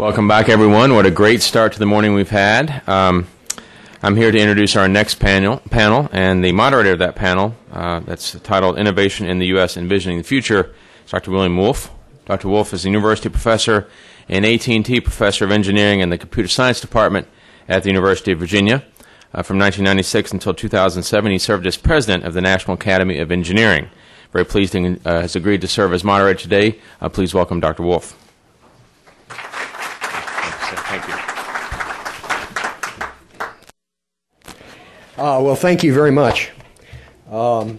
Welcome back, everyone. What a great start to the morning we've had. Um, I'm here to introduce our next panel, panel and the moderator of that panel, uh, that's titled Innovation in the U.S. Envisioning the Future, is Dr. William Wulf. Dr. Wulf is a university professor and AT&T professor of engineering in the computer science department at the University of Virginia. Uh, from 1996 until 2007, he served as president of the National Academy of Engineering. Very pleased and uh, has agreed to serve as moderator today. Uh, please welcome Dr. Wulf. Thank you. Uh, well, thank you very much. Um,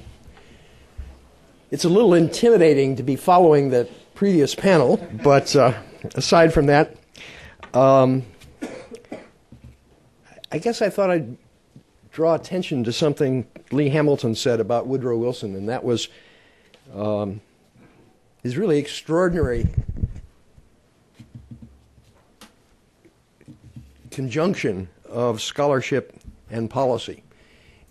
it's a little intimidating to be following the previous panel, but uh, aside from that, um, I guess I thought I'd draw attention to something Lee Hamilton said about Woodrow Wilson, and that was um, his really extraordinary conjunction of scholarship and policy.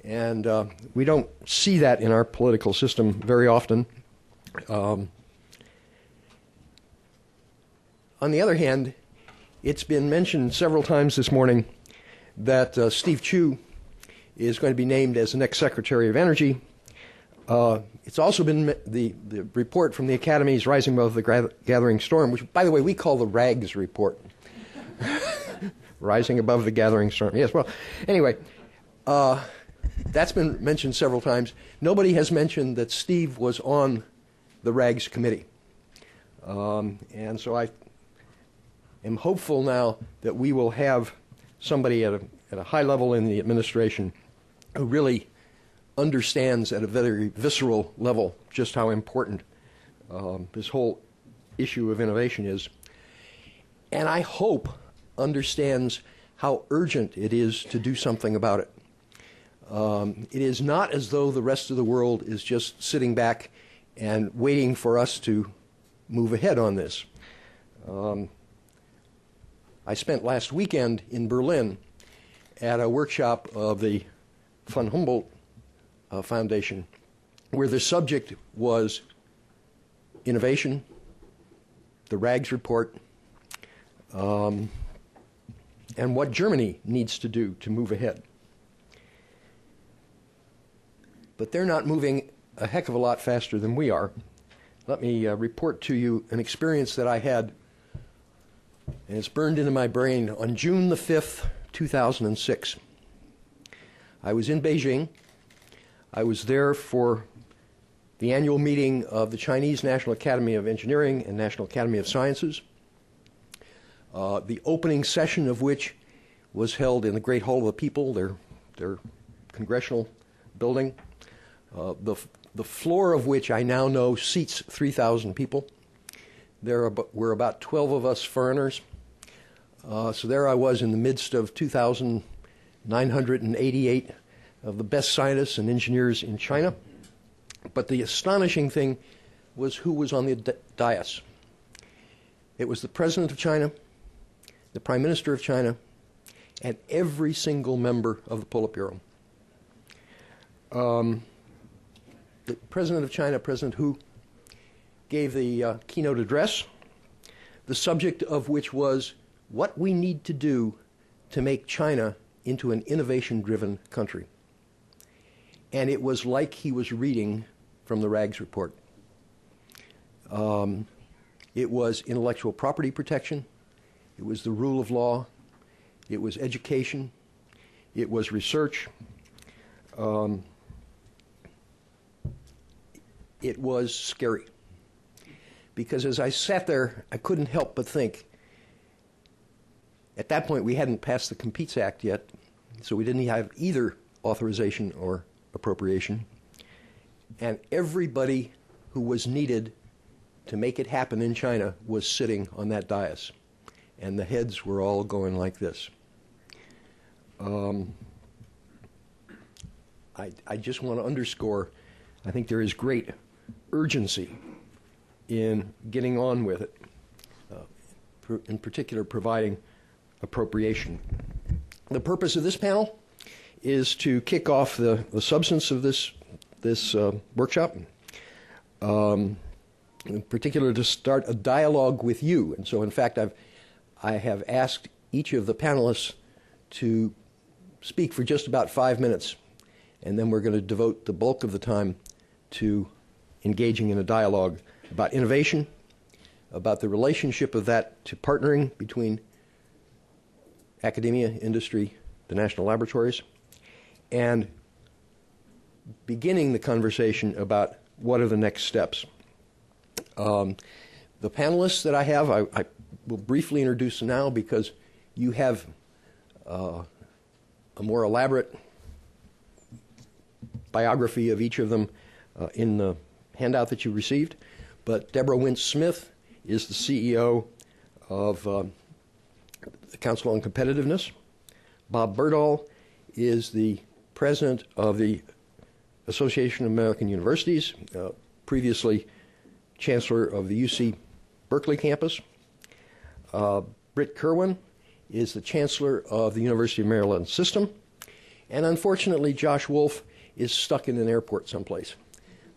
And uh, we don't see that in our political system very often. Um, on the other hand, it's been mentioned several times this morning that uh, Steve Chu is going to be named as the next Secretary of Energy. Uh, it's also been the, the report from the Academy's rising above the gathering storm, which, by the way, we call the RAGS report. rising above the gathering storm. Yes, well, anyway, uh, that's been mentioned several times. Nobody has mentioned that Steve was on the RAGS committee. Um, and so I am hopeful now that we will have somebody at a, at a high level in the administration who really understands at a very visceral level just how important um, this whole issue of innovation is. And I hope understands how urgent it is to do something about it. Um, it is not as though the rest of the world is just sitting back and waiting for us to move ahead on this. Um, I spent last weekend in Berlin at a workshop of the von Humboldt uh, Foundation where the subject was innovation, the RAGS report, um, and what Germany needs to do to move ahead. But they're not moving a heck of a lot faster than we are. Let me uh, report to you an experience that I had, and it's burned into my brain on June the 5th, 2006. I was in Beijing. I was there for the annual meeting of the Chinese National Academy of Engineering and National Academy of Sciences uh, the opening session of which was held in the Great Hall of the People, their, their congressional building, uh, the, the floor of which I now know seats 3,000 people. There were about 12 of us foreigners. Uh, so there I was in the midst of 2,988 of the best scientists and engineers in China. But the astonishing thing was who was on the dais. It was the President of China, the Prime Minister of China, and every single member of the Politburo. Um, the President of China, President Hu, gave the uh, keynote address, the subject of which was what we need to do to make China into an innovation driven country. And it was like he was reading from the RAGS report. Um, it was intellectual property protection, it was the rule of law. It was education. It was research. Um, it was scary. Because as I sat there, I couldn't help but think at that point, we hadn't passed the Competes Act yet, so we didn't have either authorization or appropriation. And everybody who was needed to make it happen in China was sitting on that dais and the heads were all going like this. Um, I, I just want to underscore I think there is great urgency in getting on with it, uh, in particular, providing appropriation. The purpose of this panel is to kick off the, the substance of this, this uh, workshop. Um, in particular, to start a dialogue with you. And so, in fact, I've I have asked each of the panelists to speak for just about five minutes, and then we're going to devote the bulk of the time to engaging in a dialogue about innovation, about the relationship of that to partnering between academia, industry, the national laboratories, and beginning the conversation about what are the next steps. Um, the panelists that I have, I, I, will briefly introduce now because you have uh, a more elaborate biography of each of them uh, in the handout that you received. But Deborah Wince-Smith is the CEO of uh, the Council on Competitiveness. Bob Berdahl is the president of the Association of American Universities, uh, previously chancellor of the UC Berkeley campus. Uh, Brit Kirwan is the chancellor of the University of Maryland System. And unfortunately, Josh Wolfe is stuck in an airport someplace.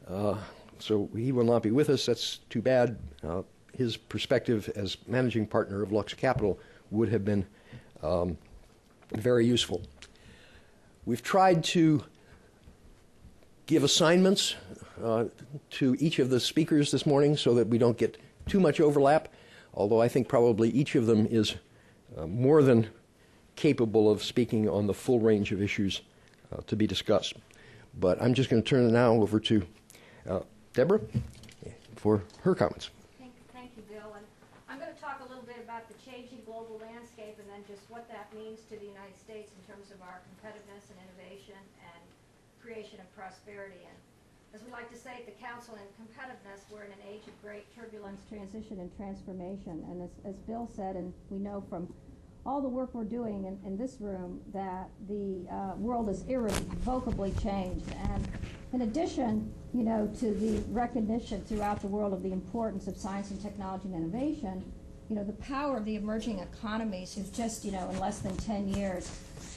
Uh, so he will not be with us. That's too bad. Uh, his perspective as managing partner of Lux Capital would have been um, very useful. We've tried to give assignments uh, to each of the speakers this morning so that we don't get too much overlap, although I think probably each of them is uh, more than capable of speaking on the full range of issues uh, to be discussed. But I'm just going to turn it now over to uh, Deborah for her comments. Thank, thank you, Bill. And I'm going to talk a little bit about the changing global landscape and then just what that means to the United States in terms of our competitiveness and innovation and creation of prosperity. And as we like to say at the Council in competitiveness, we're in an age of great turbulence, transition, and transformation. And as, as Bill said, and we know from all the work we're doing in, in this room that the uh, world is irrevocably changed. And in addition, you know, to the recognition throughout the world of the importance of science and technology and innovation, you know, the power of the emerging economies who've just, you know, in less than 10 years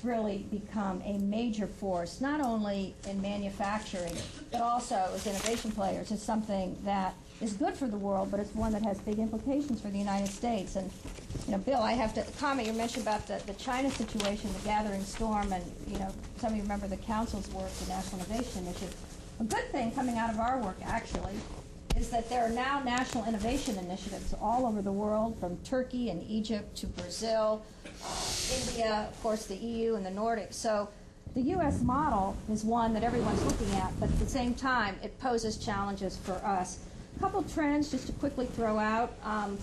really become a major force, not only in manufacturing, but also as innovation players, is something that is good for the world, but it's one that has big implications for the United States. And, you know, Bill, I have to comment, you mentioned about the, the China situation, the gathering storm, and, you know, some of you remember the Council's work, the National Innovation Initiative. A good thing coming out of our work, actually, is that there are now national innovation initiatives all over the world, from Turkey and Egypt to Brazil, India, of course, the EU and the Nordics. So the U.S. model is one that everyone's looking at, but at the same time, it poses challenges for us. Couple trends just to quickly throw out. Um,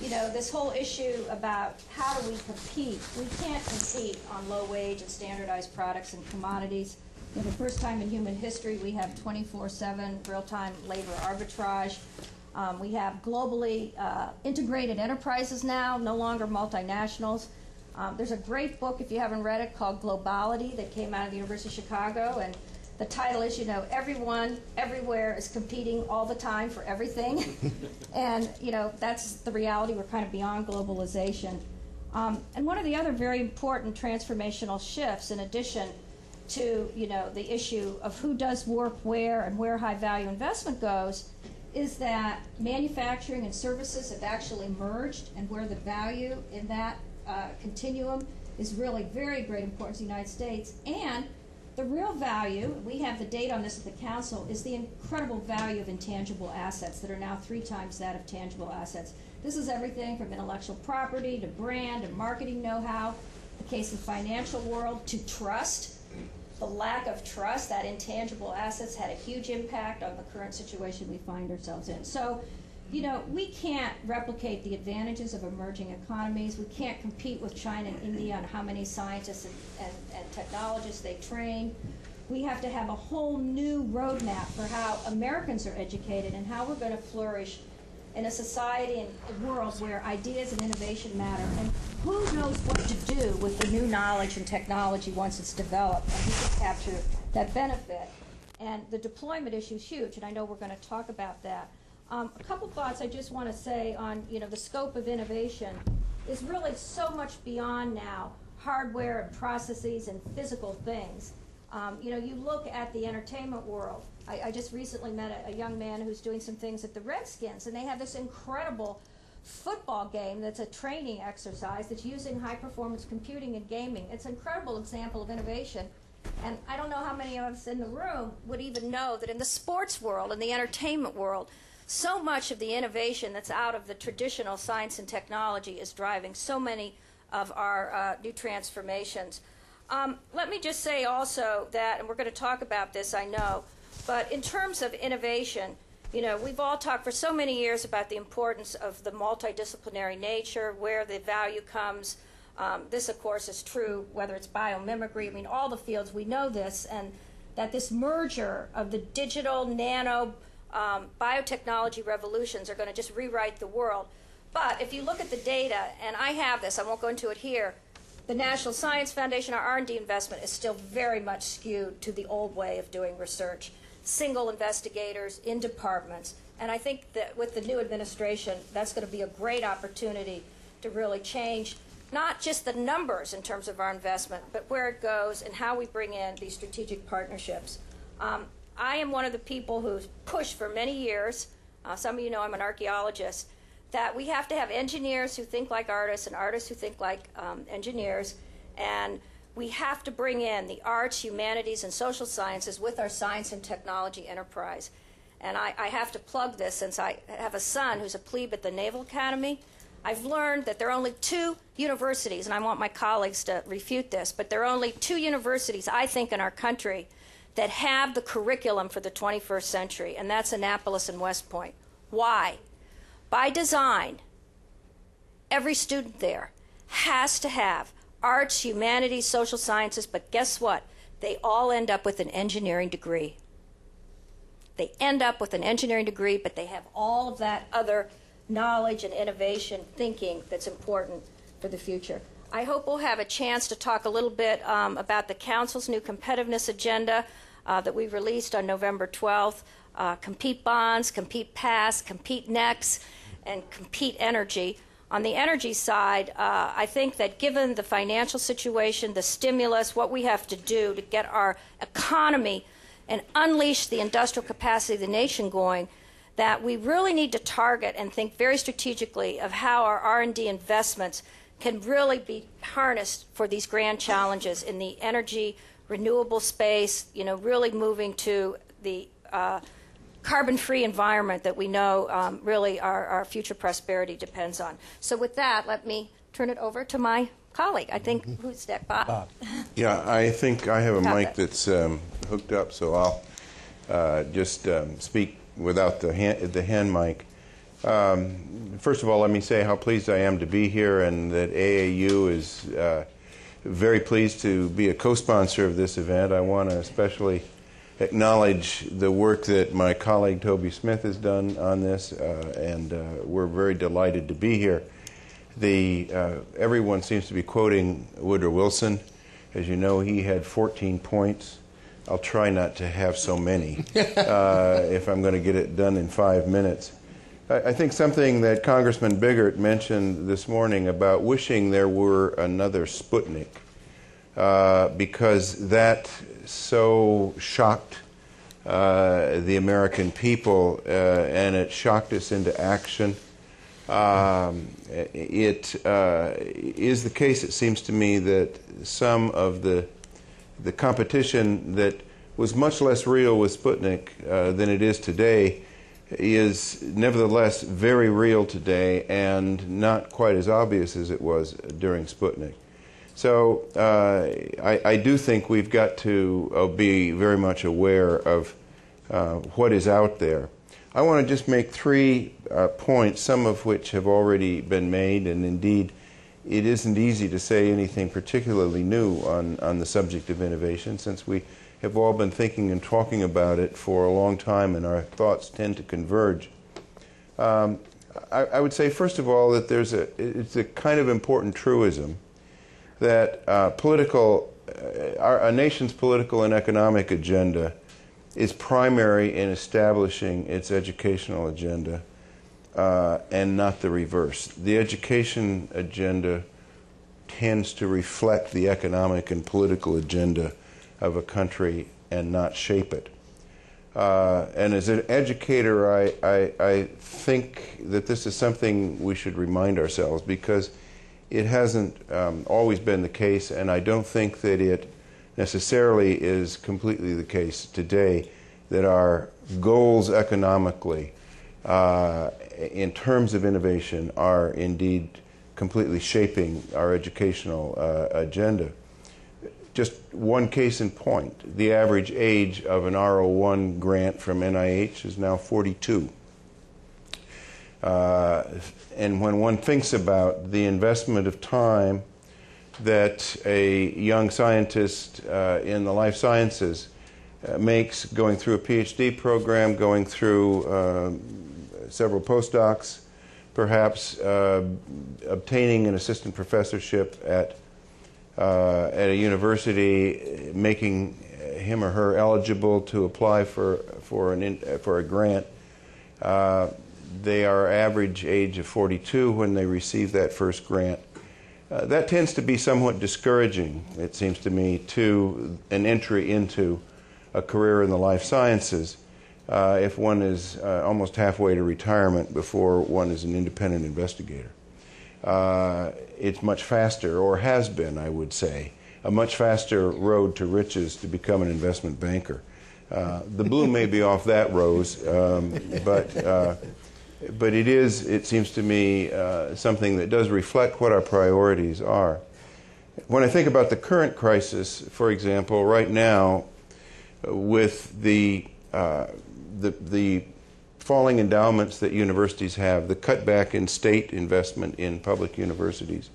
you know, this whole issue about how do we compete. We can't compete on low wage and standardized products and commodities. For the first time in human history, we have 24-7 real-time labor arbitrage. Um, we have globally uh, integrated enterprises now, no longer multinationals. Um, there's a great book, if you haven't read it, called Globality that came out of the University of Chicago. And the title is, you know, everyone, everywhere is competing all the time for everything. and, you know, that's the reality. We're kind of beyond globalization. Um, and one of the other very important transformational shifts, in addition to you know the issue of who does work where and where high value investment goes is that manufacturing and services have actually merged and where the value in that uh, continuum is really very great importance to the United States and the real value, we have the data on this at the Council, is the incredible value of intangible assets that are now three times that of tangible assets. This is everything from intellectual property to brand to marketing know-how, the case of the financial world, to trust the lack of trust, that intangible assets had a huge impact on the current situation we find ourselves in. So, you know, we can't replicate the advantages of emerging economies. We can't compete with China and India on how many scientists and, and, and technologists they train. We have to have a whole new roadmap for how Americans are educated and how we're going to flourish in a society and a world where ideas and innovation matter. And who knows what to do with the new knowledge and technology once it's developed and who can capture that benefit. And the deployment issue is huge, and I know we're going to talk about that. Um, a couple thoughts I just want to say on you know the scope of innovation is really so much beyond now hardware and processes and physical things. Um, you know, you look at the entertainment world. I, I just recently met a, a, young man who's doing some things at the Redskins, and they have this incredible football game that's a training exercise that's using high performance computing and gaming. It's an incredible example of innovation. And I don't know how many of us in the room would even know that in the sports world, in the entertainment world, so much of the innovation that's out of the traditional science and technology is driving so many of our uh, new transformations. Um, let me just say also that, and we're going to talk about this, I know, but in terms of innovation, you know, we've all talked for so many years about the importance of the multidisciplinary nature, where the value comes. Um, this, of course, is true whether it's biomimicry, I mean, all the fields, we know this, and that this merger of the digital, nano, um, biotechnology revolutions are going to just rewrite the world. But if you look at the data, and I have this, I won't go into it here, the National Science Foundation, our R&D investment is still very much skewed to the old way of doing research single investigators in departments. And I think that with the new administration, that's going to be a great opportunity to really change not just the numbers in terms of our investment, but where it goes and how we bring in these strategic partnerships. Um, I am one of the people who's pushed for many years, uh, some of you know I'm an archaeologist, that we have to have engineers who think like artists and artists who think like um, engineers. And we have to bring in the arts, humanities, and social sciences with our science and technology enterprise. And I, I, have to plug this since I have a son who's a plebe at the Naval Academy. I've learned that there are only two universities, and I want my colleagues to refute this, but there are only two universities, I think, in our country that have the curriculum for the 21st century, and that's Annapolis and West Point. Why? By design, every student there has to have arts, humanities, social sciences, but guess what? They all end up with an engineering degree. They end up with an engineering degree, but they have all of that other knowledge and innovation thinking that's important for the future. I hope we'll have a chance to talk a little bit um, about the Council's new competitiveness agenda uh, that we released on November 12th. Uh, compete bonds, compete pass, compete next, and compete energy. On the energy side, uh, I think that given the financial situation, the stimulus, what we have to do to get our economy and unleash the industrial capacity of the nation going, that we really need to target and think very strategically of how our R&D investments can really be harnessed for these grand challenges in the energy renewable space, you know, really moving to the uh, carbon free environment that we know um, really our, our future prosperity depends on. So, with that, let me turn it over to my colleague. I think, mm-hmm. who's that? Bob? Bob. Yeah, I think I have a mic that's um, hooked up, so I'll uh, just um, speak without the hand, the hand mic. Um, first of all, let me say how pleased I am to be here and that AAU is uh, very pleased to be a co sponsor of this event. I want to especially acknowledge the work that my colleague Toby Smith has done on this, uh, and uh, we're very delighted to be here. The, uh, everyone seems to be quoting Woodrow Wilson. As you know, he had 14 points. I'll try not to have so many uh, if I'm going to get it done in five minutes. I think something that Congressman Biggert mentioned this morning about wishing there were another Sputnik, uh, because that so shocked uh, the American people, uh, and it shocked us into action. Um, it uh, is the case, it seems to me, that some of the the competition that was much less real with Sputnik uh, than it is today is nevertheless very real today and not quite as obvious as it was during Sputnik. So uh, I, I, do think we've got to uh, be very much aware of uh, what is out there. I want to just make three uh, points, some of which have already been made, and indeed, it isn't easy to say anything particularly new on, on the subject of innovation since we have all been thinking and talking about it for a long time, and our thoughts tend to converge. Um, I, I, would say, first of all, that there's a it's a kind of important truism that uh, political, uh, our, a nation's political and economic agenda is primary in establishing its educational agenda uh, and not the reverse. The education agenda tends to reflect the economic and political agenda of a country and not shape it. Uh, and as an educator, I, I, I, think that this is something we should remind ourselves because it hasn't um, always been the case, and I don't think that it necessarily is completely the case today that our goals economically, uh, in terms of innovation, are indeed completely shaping our educational uh, agenda just one case in point the average age of an R01 grant from NIH is now 42. Uh, and when one thinks about the investment of time that a young scientist uh, in the life sciences uh, makes going through a PhD program, going through uh, several postdocs, perhaps uh, obtaining an assistant professorship at uh, at a university, making him or her eligible to apply for for an in, for a grant. Uh, they are average age of 42 when they receive that first grant. Uh, that tends to be somewhat discouraging, it seems to me, to an entry into a career in the life sciences uh, if one is uh, almost halfway to retirement before one is an independent investigator uh, it's much faster, or has been, I would say, a much faster road to riches to become an investment banker. Uh, the bloom may be off that rose, um, but uh, but it is, it seems to me, uh, something that does reflect what our priorities are. When I think about the current crisis, for example, right now, with the uh, the the falling endowments that universities have, the cutback in state investment in public universities.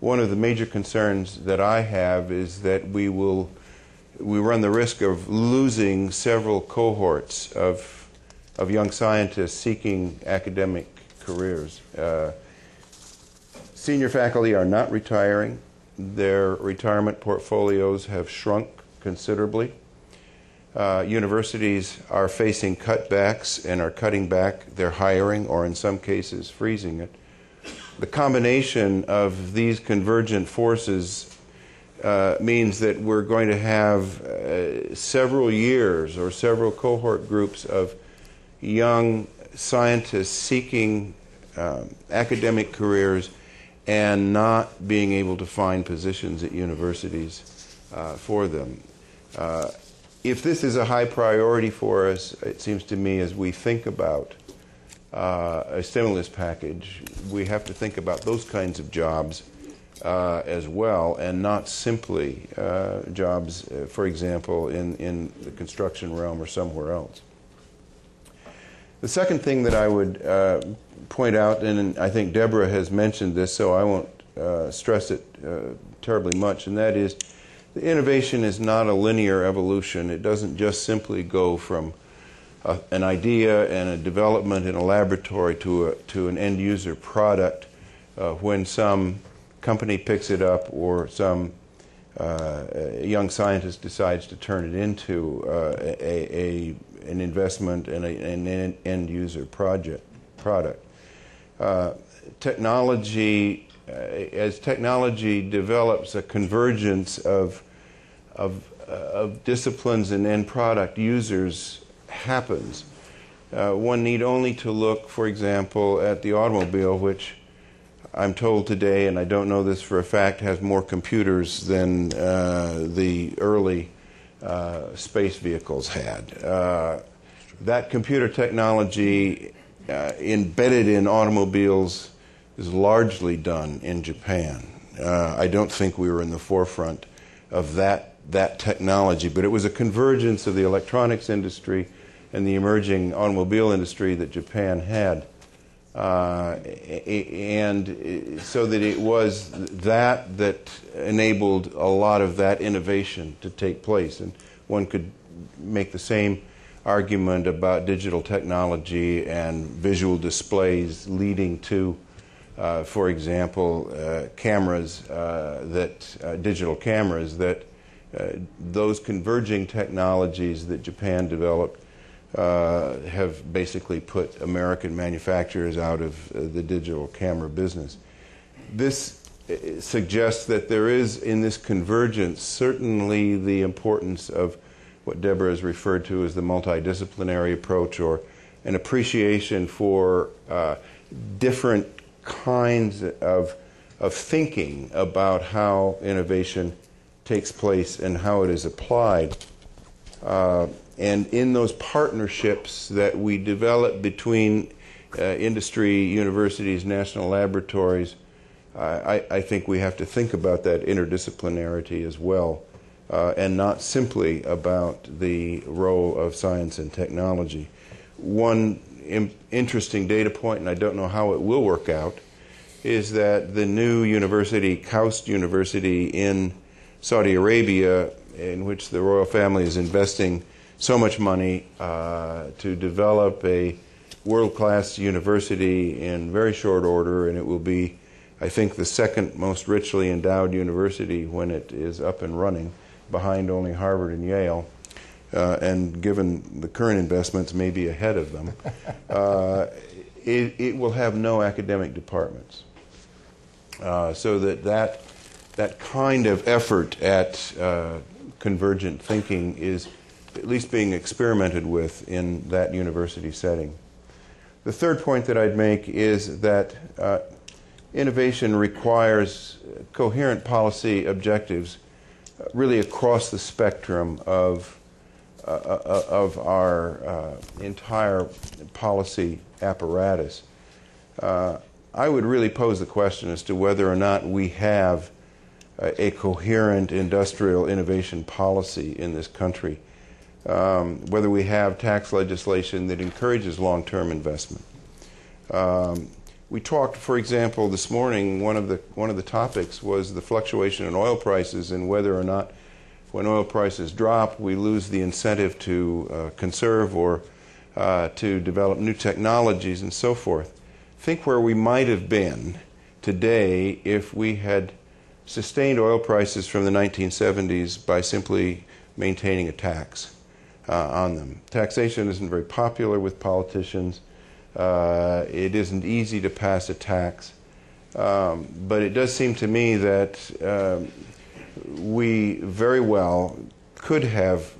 One of the major concerns that I have is that we will we run the risk of losing several cohorts of of young scientists seeking academic careers. Uh, senior faculty are not retiring. Their retirement portfolios have shrunk considerably. Uh, universities are facing cutbacks and are cutting back their hiring or, in some cases, freezing it. The combination of these convergent forces uh, means that we're going to have uh, several years or several cohort groups of young scientists seeking um, academic careers and not being able to find positions at universities uh, for them. If this is a high priority for us, it seems to me, as we think about uh, a stimulus package, we have to think about those kinds of jobs uh, as well, and not simply uh, jobs, uh, for example, in, in the construction realm or somewhere else. The second thing that I would uh, point out, and I think Deborah has mentioned this, so I won't uh, stress it terribly much, and that is the innovation is not a linear evolution. It doesn't just simply go from a, an idea and a development in a laboratory to, a, to an end user product uh, when some company picks it up or some uh, young scientist decides to turn it into uh, a, a, an investment and an end user project product. Uh, technology uh, as technology develops a convergence of, of, uh, of disciplines and end product users happens. Uh, one need only to look, for example, at the automobile, which I'm told today, and I don't know this for a fact, has more computers than uh, the early uh, space vehicles had. Uh, that computer technology embedded in automobiles is largely done in Japan. Uh, I don't think we were in the forefront of that, that technology, but it was a convergence of the electronics industry and the emerging automobile industry that Japan had. Uh, and so that it was that that enabled a lot of that innovation to take place. And one could make the same argument about digital technology and visual displays leading to uh, for example, uh, cameras uh, that, uh, digital cameras, that those converging technologies that Japan developed uh, have basically put American manufacturers out of the digital camera business. This suggests that there is in this convergence certainly the importance of what Deborah has referred to as the multidisciplinary approach or an appreciation for uh, different kinds of, of thinking about how innovation takes place and how it is applied. Uh, and in those partnerships that we develop between uh, industry, universities, national laboratories, I, I, think we have to think about that interdisciplinarity as well, uh, and not simply about the role of science and technology. One Im- interesting data point, and I don't know how it will work out, is that the new university, KAUST University in Saudi Arabia, in which the royal family is investing so much money uh, to develop a world class university in very short order, and it will be, I think, the second most richly endowed university when it is up and running, behind only Harvard and Yale. Uh, and given the current investments, maybe ahead of them, uh, it, it, will have no academic departments. Uh, so that, that that kind of effort at uh, convergent thinking is at least being experimented with in that university setting. The third point that I'd make is that uh, innovation requires coherent policy objectives uh, really across the spectrum of, uh, uh of our uh, entire policy apparatus. Uh, I would really pose the question as to whether or not we have a, coherent industrial innovation policy in this country um, whether we have tax legislation that encourages long term investment. Um, we talked, for example, this morning, one of, the, one of the topics was the fluctuation in oil prices and whether or not, when oil prices drop, we lose the incentive to uh, conserve or uh, to develop new technologies and so forth. Think where we might have been today if we had sustained oil prices from the 1970s by simply maintaining a tax uh, on them. Taxation isn't very popular with politicians. Uh, it isn't easy to pass a tax. Um, but it does seem to me that um, we very well could have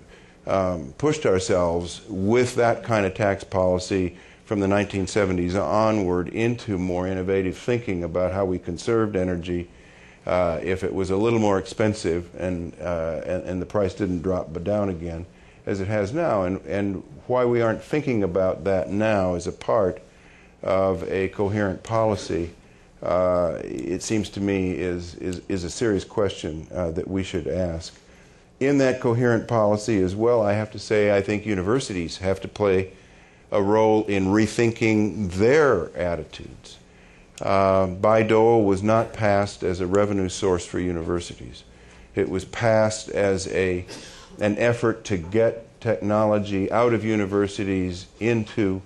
um, pushed ourselves with that kind of tax policy from the 1970s onward into more innovative thinking about how we conserved energy. Uh, if it was a little more expensive and, uh, and, and the price didn't drop but down again, as it has now, and, and why we aren't thinking about that now as a part of a coherent policy, uh, it seems to me, is, is, is a serious question uh, that we should ask. In that coherent policy as well, I have to say, I think universities have to play a role in rethinking their attitudes. Uh, Bayh-Dole was not passed as a revenue source for universities. It was passed as a an effort to get technology out of universities into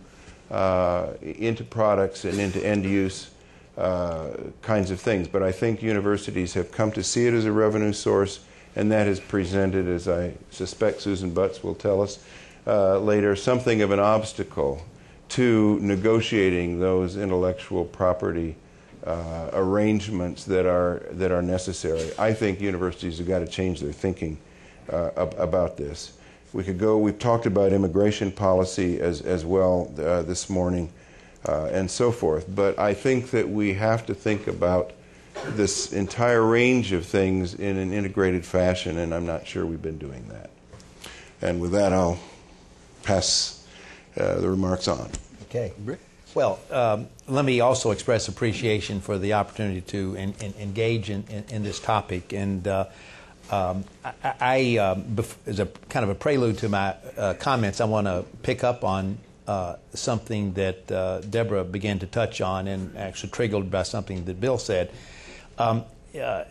uh, into products and into end use uh, kinds of things. But I think universities have come to see it as a revenue source, and that has presented, as I suspect Susan Butts will tell us uh, later, something of an obstacle to negotiating those intellectual property uh, arrangements that are that are necessary. I think universities have got to change their thinking uh, about this. We could go, we've talked about immigration policy as, as well uh, this morning uh, and so forth, but I think that we have to think about this entire range of things in an integrated fashion, and I'm not sure we've been doing that. And with that, I'll pass uh, the remarks on. Okay. Well, um, let me also express appreciation for the opportunity to in, in, engage in, in, this topic. And uh, um, I, I um, as a kind of a prelude to my uh, comments, I want to pick up on uh, something that uh, Deborah began to touch on, and actually triggered by something that Bill said. Um, uh,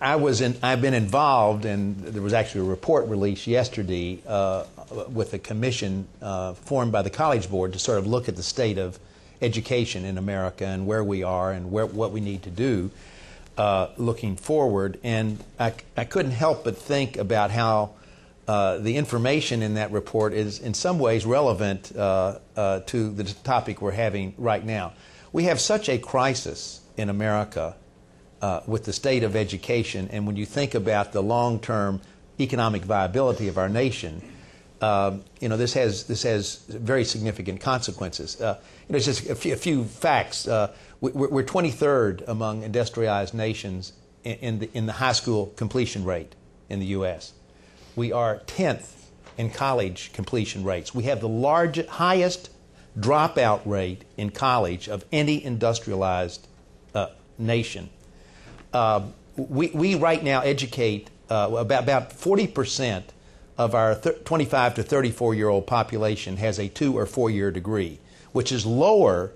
I was in, I've been involved, and there was actually a report released yesterday uh, with a commission uh, formed by the College Board to sort of look at the state of education in America and where we are and where, what we need to do uh, looking forward. And I, I couldn't help but think about how uh, the information in that report is in some ways relevant uh, uh, to the topic we're having right now. We have such a crisis in America uh, with the state of education, and when you think about the long term economic viability of our nation, um, you know, this has this has very significant consequences. Uh, you know, just a few, a few facts. Uh, we, are 23rd among industrialized nations in, in, the in the high school completion rate in the U.S. We are 10th in college completion rates. We have the largest, highest dropout rate in college of any industrialized uh, nation. Uh, we, we right now educate uh, about, about 40% of our th- 25 to 34 year old population has a two or four year degree, which is lower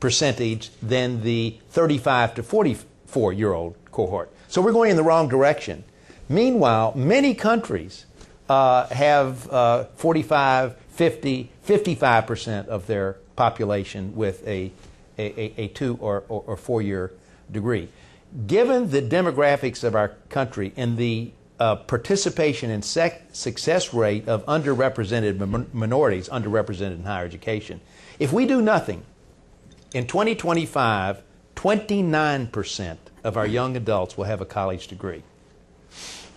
percentage than the 35 to 44 year old cohort. So we're going in the wrong direction. Meanwhile, many countries uh, have uh, 45, 50, 55% of their population with a, a, a two or, or, or four year degree. Given the demographics of our country and the uh, participation and sec- success rate of underrepresented min- minorities, underrepresented in higher education, if we do nothing, in 2025, 29% of our young adults will have a college degree.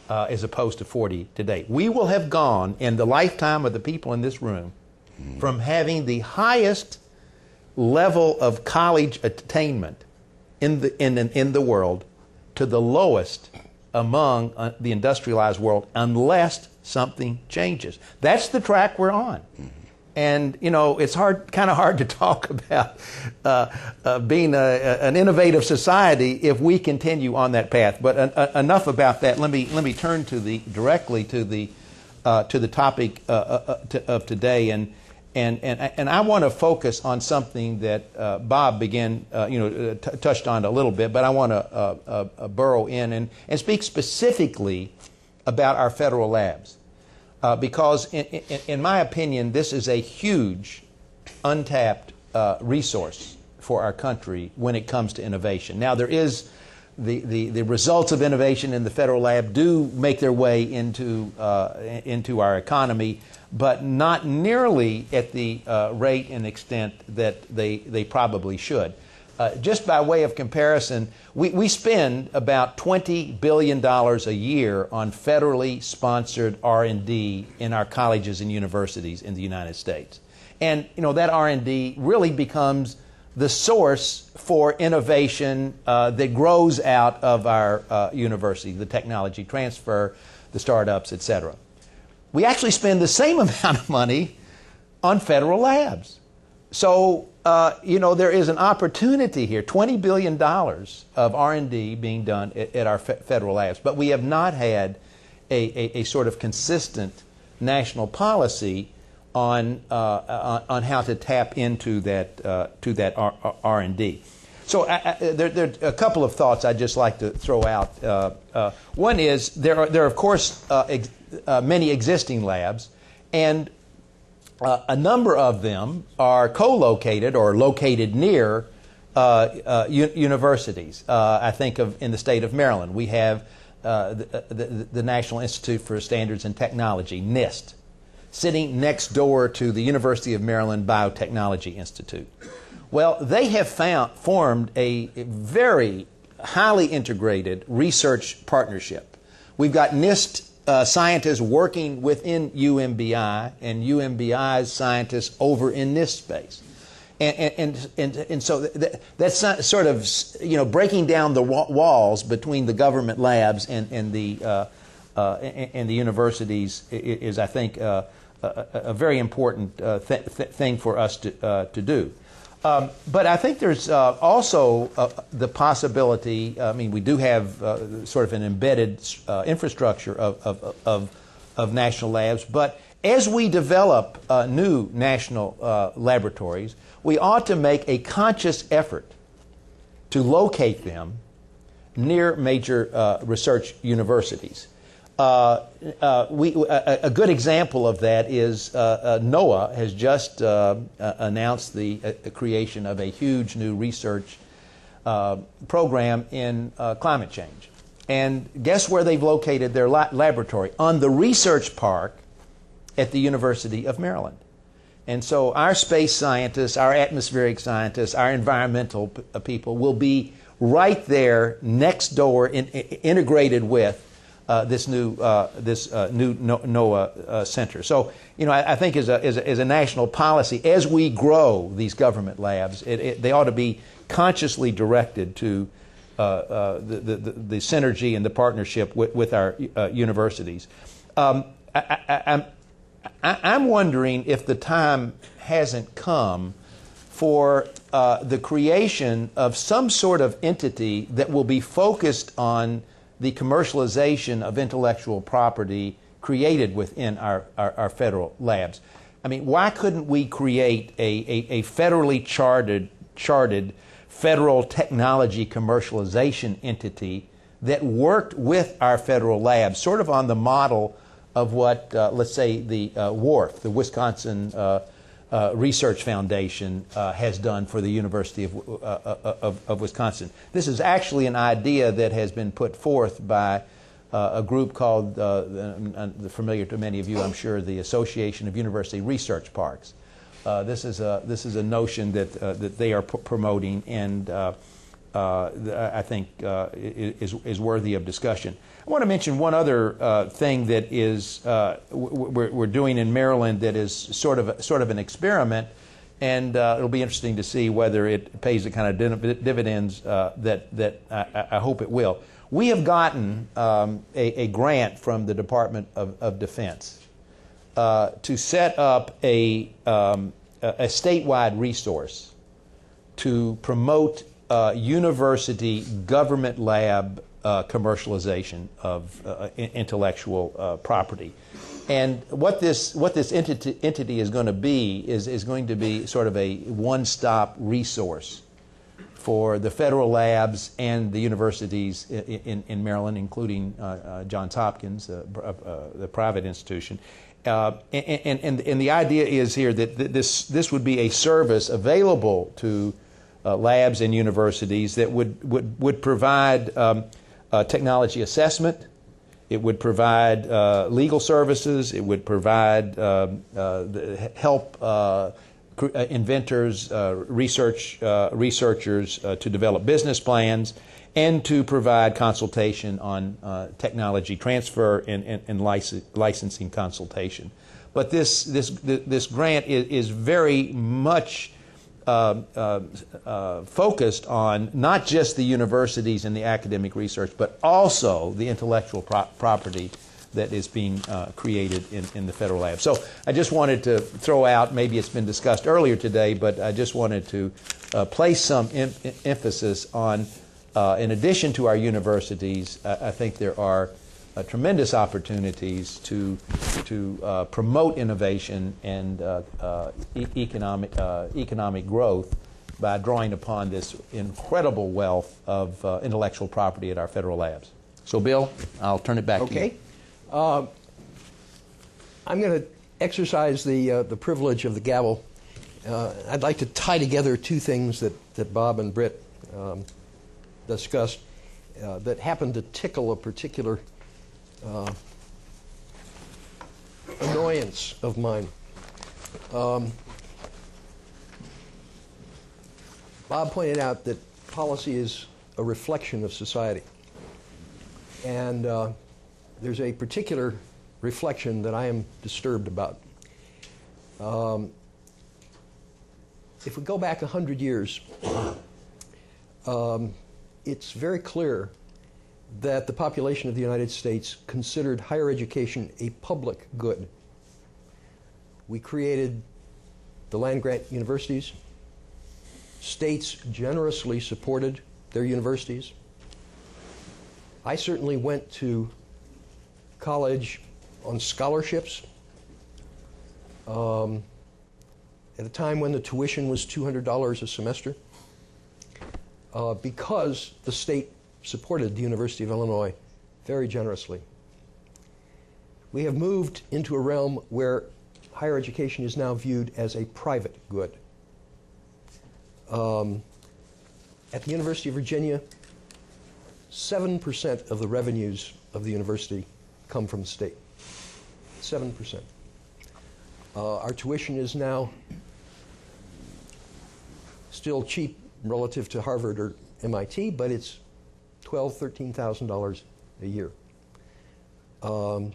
Uh, as opposed to 40 today. We will have gone in the lifetime of the people in this room from having the highest level of college attainment in the, in, in the world to the lowest among uh, the industrialized world unless something changes. That's the track we're on. And you know, it's hard, kind of hard to talk about uh, uh, being a, a, an innovative society if we continue on that path. But enough about that. Let me let me turn to the directly to the uh, to the topic uh, uh, to, of today, and and and and I want to focus on something that Bob began, you know, t- touched on a little bit, but I want to burrow in and and speak specifically about our federal labs. Uh, because, in, in, in, my opinion, this is a huge, untapped uh, resource for our country when it comes to innovation. Now, there is the, the, the results of innovation in the federal lab do make their way into, uh, into our economy, but not nearly at the uh, rate and extent that they, they probably should. Uh, just by way of comparison, we, we spend about $20 billion a year on federally sponsored R&D in our colleges and universities in the United States. And, you know, that R&D really becomes the source for innovation uh, that grows out of our uh, university, the technology transfer, the startups, etc. We actually spend the same amount of money on federal labs. So uh, you know, there is an opportunity here, $20 billion of R&D being done at, at our fe- federal labs, but we have not had a, a, a sort of consistent national policy on, uh, on, on, how to tap into that, uh, to that R- R&D. So I, I, there, there, are a couple of thoughts I'd just like to throw out. Uh, uh, one is there are, there are, of course, uh, many existing labs, and uh, a number of them are co-located or located near uh, uh, u- universities. Uh, I think of in the state of Maryland, we have uh, the, the, the, National Institute for Standards and Technology, NIST, sitting next door to the University of Maryland Biotechnology Institute. Well, they have found, formed a very highly integrated research partnership. We've got NIST uh, scientists working within UMBI and UMBI's scientists over in NIST space. And, and, and, and so that, that's sort of, you know, breaking down the walls between the government labs and, and, the, uh, uh, and the universities is, I think, uh, a, a, very important uh, th- th- thing for us to, uh, to do. Um, but I think there's uh, also uh, the possibility. I mean, we do have uh, sort of an embedded uh, infrastructure of, of, of, of, national labs, but as we develop uh, new national uh, laboratories, we ought to make a conscious effort to locate them near major research universities. Uh, uh, we, a, a, good example of that is uh, uh NOAA has just uh, announced the creation of a huge new research program in climate change. And guess where they've located their la- laboratory? On the research park at the University of Maryland. And so our space scientists, our atmospheric scientists, our environmental people will be right there next door, in, integrated with uh, this new uh, this uh, new No- NOAA uh, center. So, you know, I, I think as a, as, a, as a national policy, as we grow these government labs, it, it, they ought to be consciously directed to uh, the, the, the, synergy and the partnership with, with our universities. Um, I, I, I'm, I, I'm wondering if the time hasn't come for uh, the creation of some sort of entity that will be focused on the commercialization of intellectual property created within our, our, our federal labs. I mean, why couldn't we create a, a, a federally chartered, charted federal technology commercialization entity that worked with our federal labs, sort of on the model of what, uh, let's say, the uh, WARF, the Wisconsin uh, uh, Research Foundation, uh, has done for the University of, uh, uh, of, of Wisconsin. This is actually an idea that has been put forth by uh, a group called, familiar to many of you, I'm sure, the Association of University Research Parks. This is a this is a notion that that they are p- promoting, and uh, I think uh, is is worthy of discussion. I want to mention one other uh, thing that is uh, we're, we're doing in Maryland that is sort of sort of an experiment, and uh, it'll be interesting to see whether it pays the kind of dividends uh, that that I, I hope it will. We have gotten um, a, a grant from the Department of, of Defense to set up a, um, a statewide resource to promote uh, university government lab uh, commercialization of uh, intellectual uh, property. And what this, what this entity, entity is going to be is, is going to be sort of a one stop resource for the federal labs and the universities i- in, in Maryland, including uh, uh, Johns Hopkins, the private institution. Uh, and, and, and the idea is here that th- this, this would be a service available to uh, labs and universities that would, would, would provide um, uh, technology assessment, it would provide uh, legal services. It would provide help inventors, research researchers to develop business plans, and to provide consultation on uh, technology transfer and, and, and lic- licensing consultation. But this this this grant is, is very much uh, uh, uh, focused on not just the universities and the academic research, but also the intellectual pro- property that is being uh, created in, in the federal lab. So I just wanted to throw out, maybe it's been discussed earlier today, but I just wanted to place some em- emphasis on, in addition to our universities, I, I think there are uh, tremendous opportunities to to uh, promote innovation and uh, uh, e- economic uh, economic growth by drawing upon this incredible wealth of uh, intellectual property at our federal labs. So, Bill, I'll turn it back to you. Okay. I'm going to exercise the, the privilege of the gavel. I'd like to tie together two things that, that Bob and Brit um, discussed that happened to tickle a particular uh, annoyance of mine. Um, Bob pointed out that policy is a reflection of society. And uh, there's a particular reflection that I am disturbed about. Um, if we go back 100 years, um, it's very clear that the population of the United States considered higher education a public good. We created the land grant universities. States generously supported their universities. I certainly went to college on scholarships um, at a time when the tuition was $200 a semester uh, because the state supported the University of Illinois very generously. We have moved into a realm where higher education is now viewed as a private good. Um, at the University of Virginia, 7% of the revenues of the university come from the state. 7%. Uh, our tuition is now still cheap relative to Harvard or MIT, but it's twelve, thirteen thousand dollars a year. um,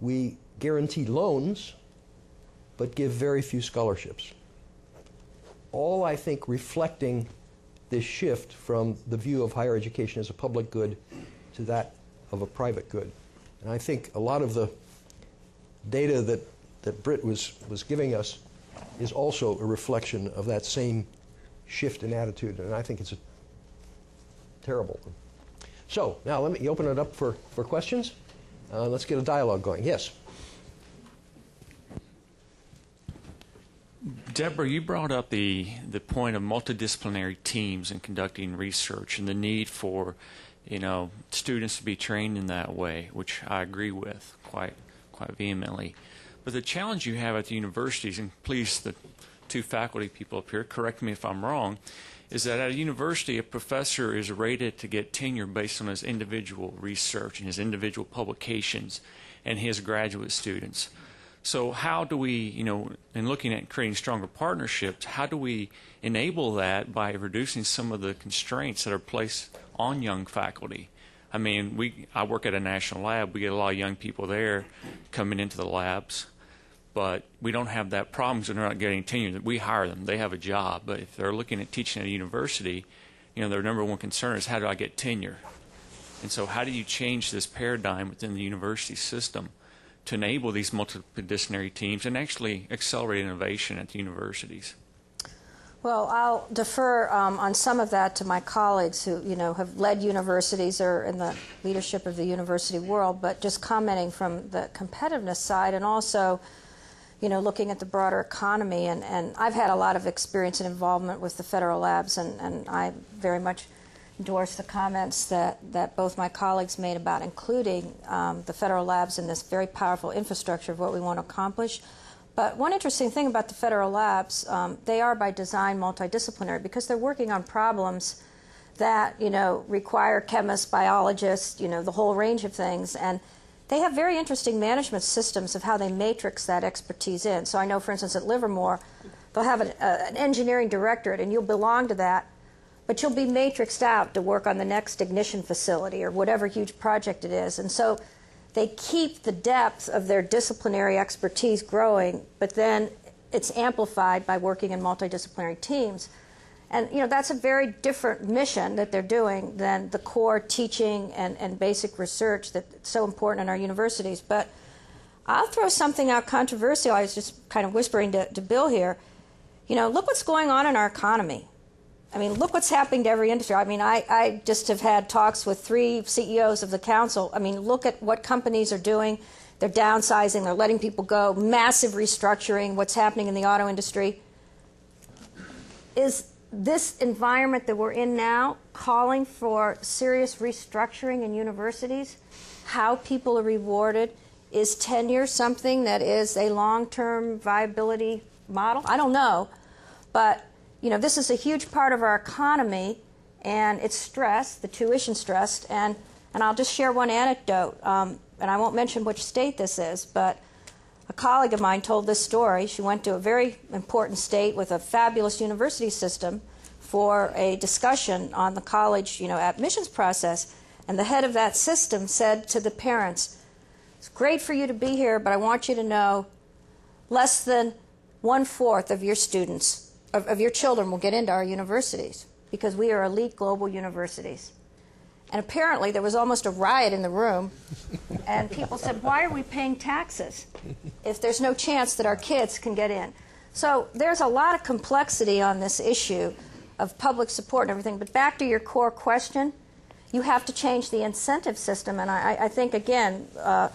we guarantee loans, but give very few scholarships. All, I think, reflecting this shift from the view of higher education as a public good to that of a private good. And I think a lot of the data that, that Brit was, was giving us is also a reflection of that same shift in attitude, and I think it's a terrible one. So, now let me open it up for, for questions. Uh, let's get a dialogue going. Yes? Deborah, you brought up the, the point of multidisciplinary teams in conducting research and the need for, you know, students to be trained in that way, which I agree with quite quite vehemently. But the challenge you have at the universities, and please, the two faculty people up here, correct me if I'm wrong, is that at a university, a professor is rated to get tenure based on his individual research and his individual publications and his graduate students. So how do we, you know, in looking at creating stronger partnerships, how do we enable that by reducing some of the constraints that are placed on young faculty? I mean, we I work at a national lab. We get a lot of young people there coming into the labs, but we don't have that problem because they're not getting tenure. We hire them; they have a job. But if they're looking at teaching at a university, you know, their number one concern is how do I get tenure? And so, how do you change this paradigm within the university system to enable these multidisciplinary teams and actually accelerate innovation at the universities? Well, I'll defer um, on some of that to my colleagues who, you know, have led universities or in the leadership of the university world. But just commenting from the competitiveness side, and also, you know, looking at the broader economy. And, and I've had a lot of experience and involvement with the federal labs, and, and I very much endorse the comments that, that both my colleagues made about including um, the federal labs in this very powerful infrastructure of what we want to accomplish. But one interesting thing about the federal labs, um, they are by design multidisciplinary because they're working on problems that you know require chemists, biologists, you know the whole range of things, and they have very interesting management systems of how they matrix that expertise in. So I know, for instance, at Livermore, they'll have an, uh, an engineering directorate, and you'll belong to that, but you'll be matrixed out to work on the National Ignition Facility or whatever huge project it is, and so they keep the depth of their disciplinary expertise growing, but then it's amplified by working in multidisciplinary teams. And you know that's a very different mission that they're doing than the core teaching and, and basic research that's so important in our universities. But I'll throw something out controversial. I was just kind of whispering to, to Bill here. You know, look what's going on in our economy. I mean, look what's happening to every industry. I mean, I, I just have had talks with three CEOs of the council. I mean, look at what companies are doing. They're downsizing, they're letting people go, massive restructuring, what's happening in the auto industry. Is this environment that we're in now calling for serious restructuring in universities? How people are rewarded? Is tenure something that is a long term viability model? I don't know. But you know, this is a huge part of our economy, and it's stressed, the tuition stressed. And, and I'll just share one anecdote, um, and I won't mention which state this is, but a colleague of mine told this story. She went to a very important state with a fabulous university system for a discussion on the college, you know, admissions process. And the head of that system said to the parents, It's great for you to be here, but I want you to know less than one fourth of your students of, of your children will get into our universities because we are elite global universities. And apparently, there was almost a riot in the room, and people said, Why are we paying taxes if there's no chance that our kids can get in? So, there's a lot of complexity on this issue of public support and everything. But back to your core question, you have to change the incentive system. And I, I think, again, uh,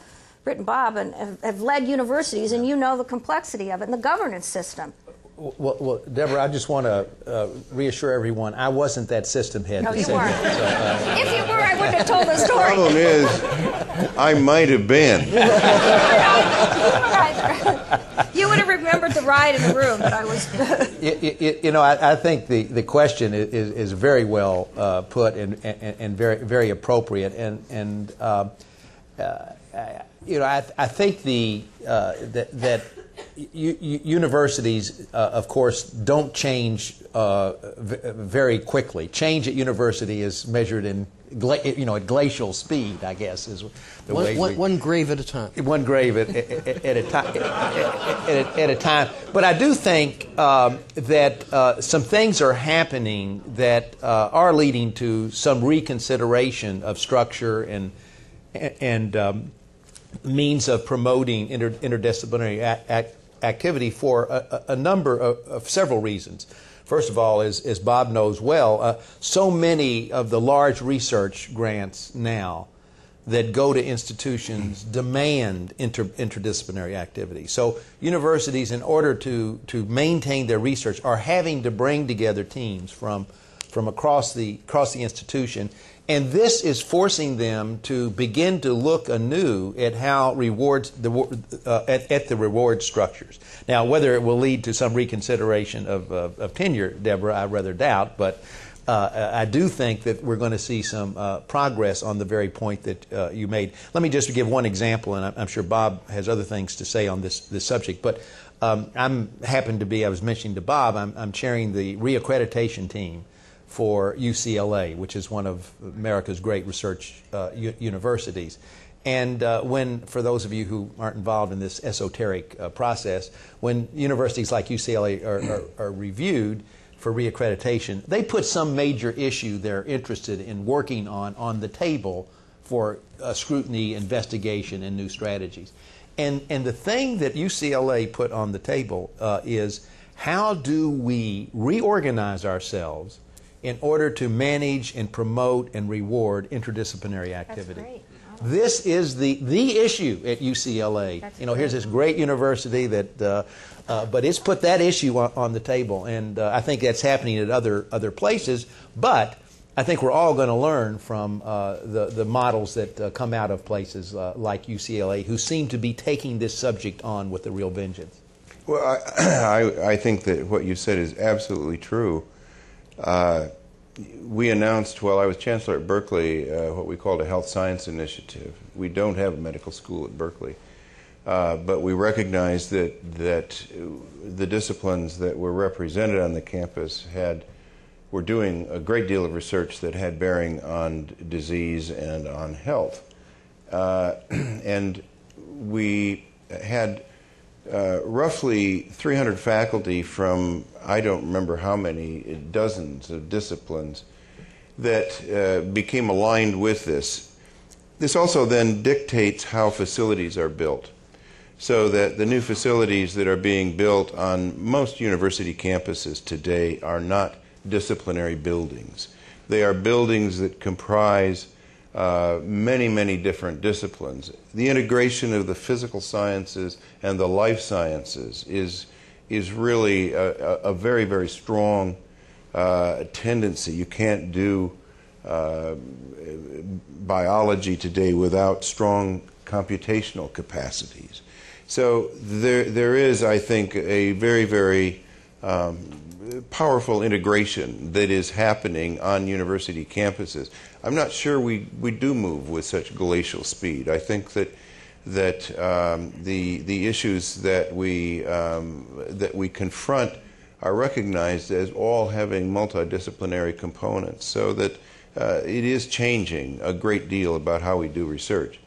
Brit and Bob and have, have led universities, and you know the complexity of it, and the governance system. Well, well, Deborah, I just want to uh, reassure everyone I wasn't that system head. No, that you said weren't. that, so, uh, If you were, I wouldn't have told the story. The problem is, I might have been. you would have remembered the ride in the room, but I was. you, you, you know, I, I, think the, the question is, is very well uh, put and, and, and, very very appropriate. And and uh, uh, you know, I, I think the uh, that, that universities, uh, of course, don't change uh, very quickly. Change at university is measured in gla- you know, at glacial speed, I guess, is the One, way one, we, one grave at a time. one grave at, at, at a time. At, at, at a time. But I do think um, that uh, some things are happening that uh, are leading to some reconsideration of structure and and um, means of promoting inter, interdisciplinary activity for a, a number of, of, several reasons. First of all, as, as Bob knows well, uh, so many of the large research grants now that go to institutions demand inter, interdisciplinary activity. So universities, in order to, to maintain their research, are having to bring together teams from, from across, the, across the institution. And this is forcing them to begin to look anew at how rewards the, uh, at, at, the reward structures. Now, whether it will lead to some reconsideration of, of, of tenure, Deborah, I rather doubt. But uh, I do think that we're going to see some uh, progress on the very point that uh, you made. Let me just give one example, and I'm sure Bob has other things to say on this, this subject. But um, I'm happened to be, I was mentioning to Bob, I'm, I'm chairing the reaccreditation team for UCLA, which is one of America's great research uh, universities. And uh, when, for those of you who aren't involved in this esoteric uh, process, when universities like UCLA are, are, are reviewed, for reaccreditation, they put some major issue they're interested in working on on the table for uh, scrutiny, investigation, and new strategies. And, and the thing that UCLA put on the table uh, is how do we reorganize ourselves in order to manage and promote and reward interdisciplinary activity? That's great. This is the, the issue at UCLA. That's you know, here's this great university that, uh, uh, but it's put that issue on, on the table, and uh, I think that's happening at other other places. But I think we're all going to learn from uh, the the models that uh, come out of places uh, like UCLA, who seem to be taking this subject on with a real vengeance. Well, I, I, I think that what you said is absolutely true. Uh, we announced while I was chancellor at Berkeley uh, what we called a health science initiative. We don't have a medical school at Berkeley, uh, but we recognized that that the disciplines that were represented on the campus had were doing a great deal of research that had bearing on disease and on health, uh, and we had uh, roughly 300 faculty from I don't remember how many dozens of disciplines that uh, became aligned with this. This also then dictates how facilities are built. So that the new facilities that are being built on most university campuses today are not disciplinary buildings. They are buildings that comprise uh, many, many different disciplines. The integration of the physical sciences and the life sciences is, is really a, a, very, very strong uh, tendency. You can't do uh, biology today without strong computational capacities. So there, there is, I think, a very, very um, powerful integration that is happening on university campuses. I'm not sure we, we do move with such glacial speed. I think that that um, the the issues that we um, that we confront are recognized as all having multidisciplinary components, so that uh, it is changing a great deal about how we do research.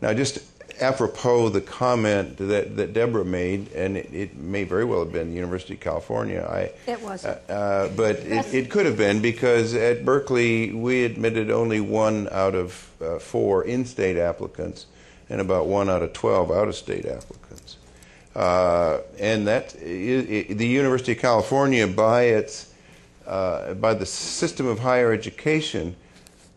Now, just apropos the comment that, that Deborah made, and it, it may very well have been the University of California. I, It wasn't. Uh, uh, but it, it could have been because at Berkeley we admitted only one out of uh, four in-state applicants and about one out of 12 out-of-state applicants. Uh, and that i i the University of California, by its uh, by the system of higher education,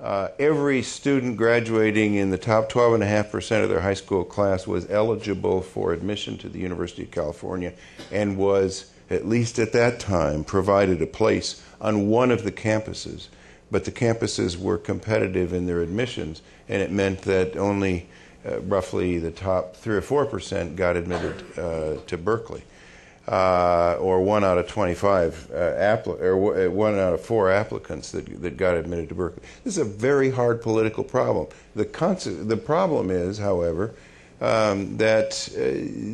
uh, every student graduating in the top 12.5% of their high school class was eligible for admission to the University of California and was, at least at that time, provided a place on one of the campuses. But the campuses were competitive in their admissions, and it meant that only uh, roughly the top 3 or 4% got admitted uh, to Berkeley uh, or one out of 25 uh, or uh, one out of four applicants that, that got admitted to Berkeley. This is a very hard political problem. The, conce- the problem is, however, um, that uh,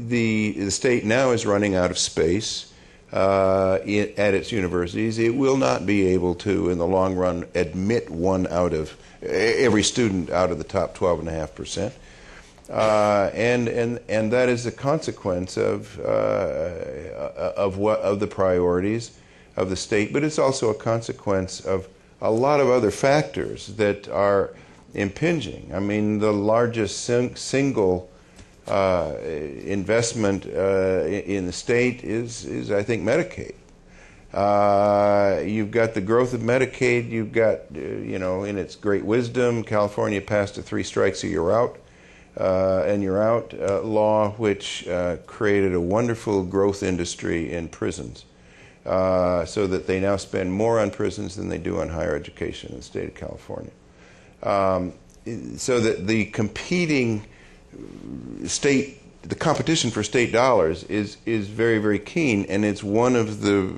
the, the state now is running out of space uh, i at its universities, it will not be able to, in the long run, admit one out of every student out of the top 12.5 percent. Uh, and and and that is a consequence of uh, of what of the priorities of the state, but it's also a consequence of a lot of other factors that are impinging. I mean, the largest sing- single uh, investment uh, in the state is, is I think, Medicaid. Uh, you've got the growth of Medicaid. You've got, uh, you know, in its great wisdom, California passed a three strikes a year out. Uh, and you're out uh, law, which created a wonderful growth industry in prisons. Uh, so that they now spend more on prisons than they do on higher education in the state of California. Um, so that the competing state, the competition for state dollars is is very very keen, and it's one of the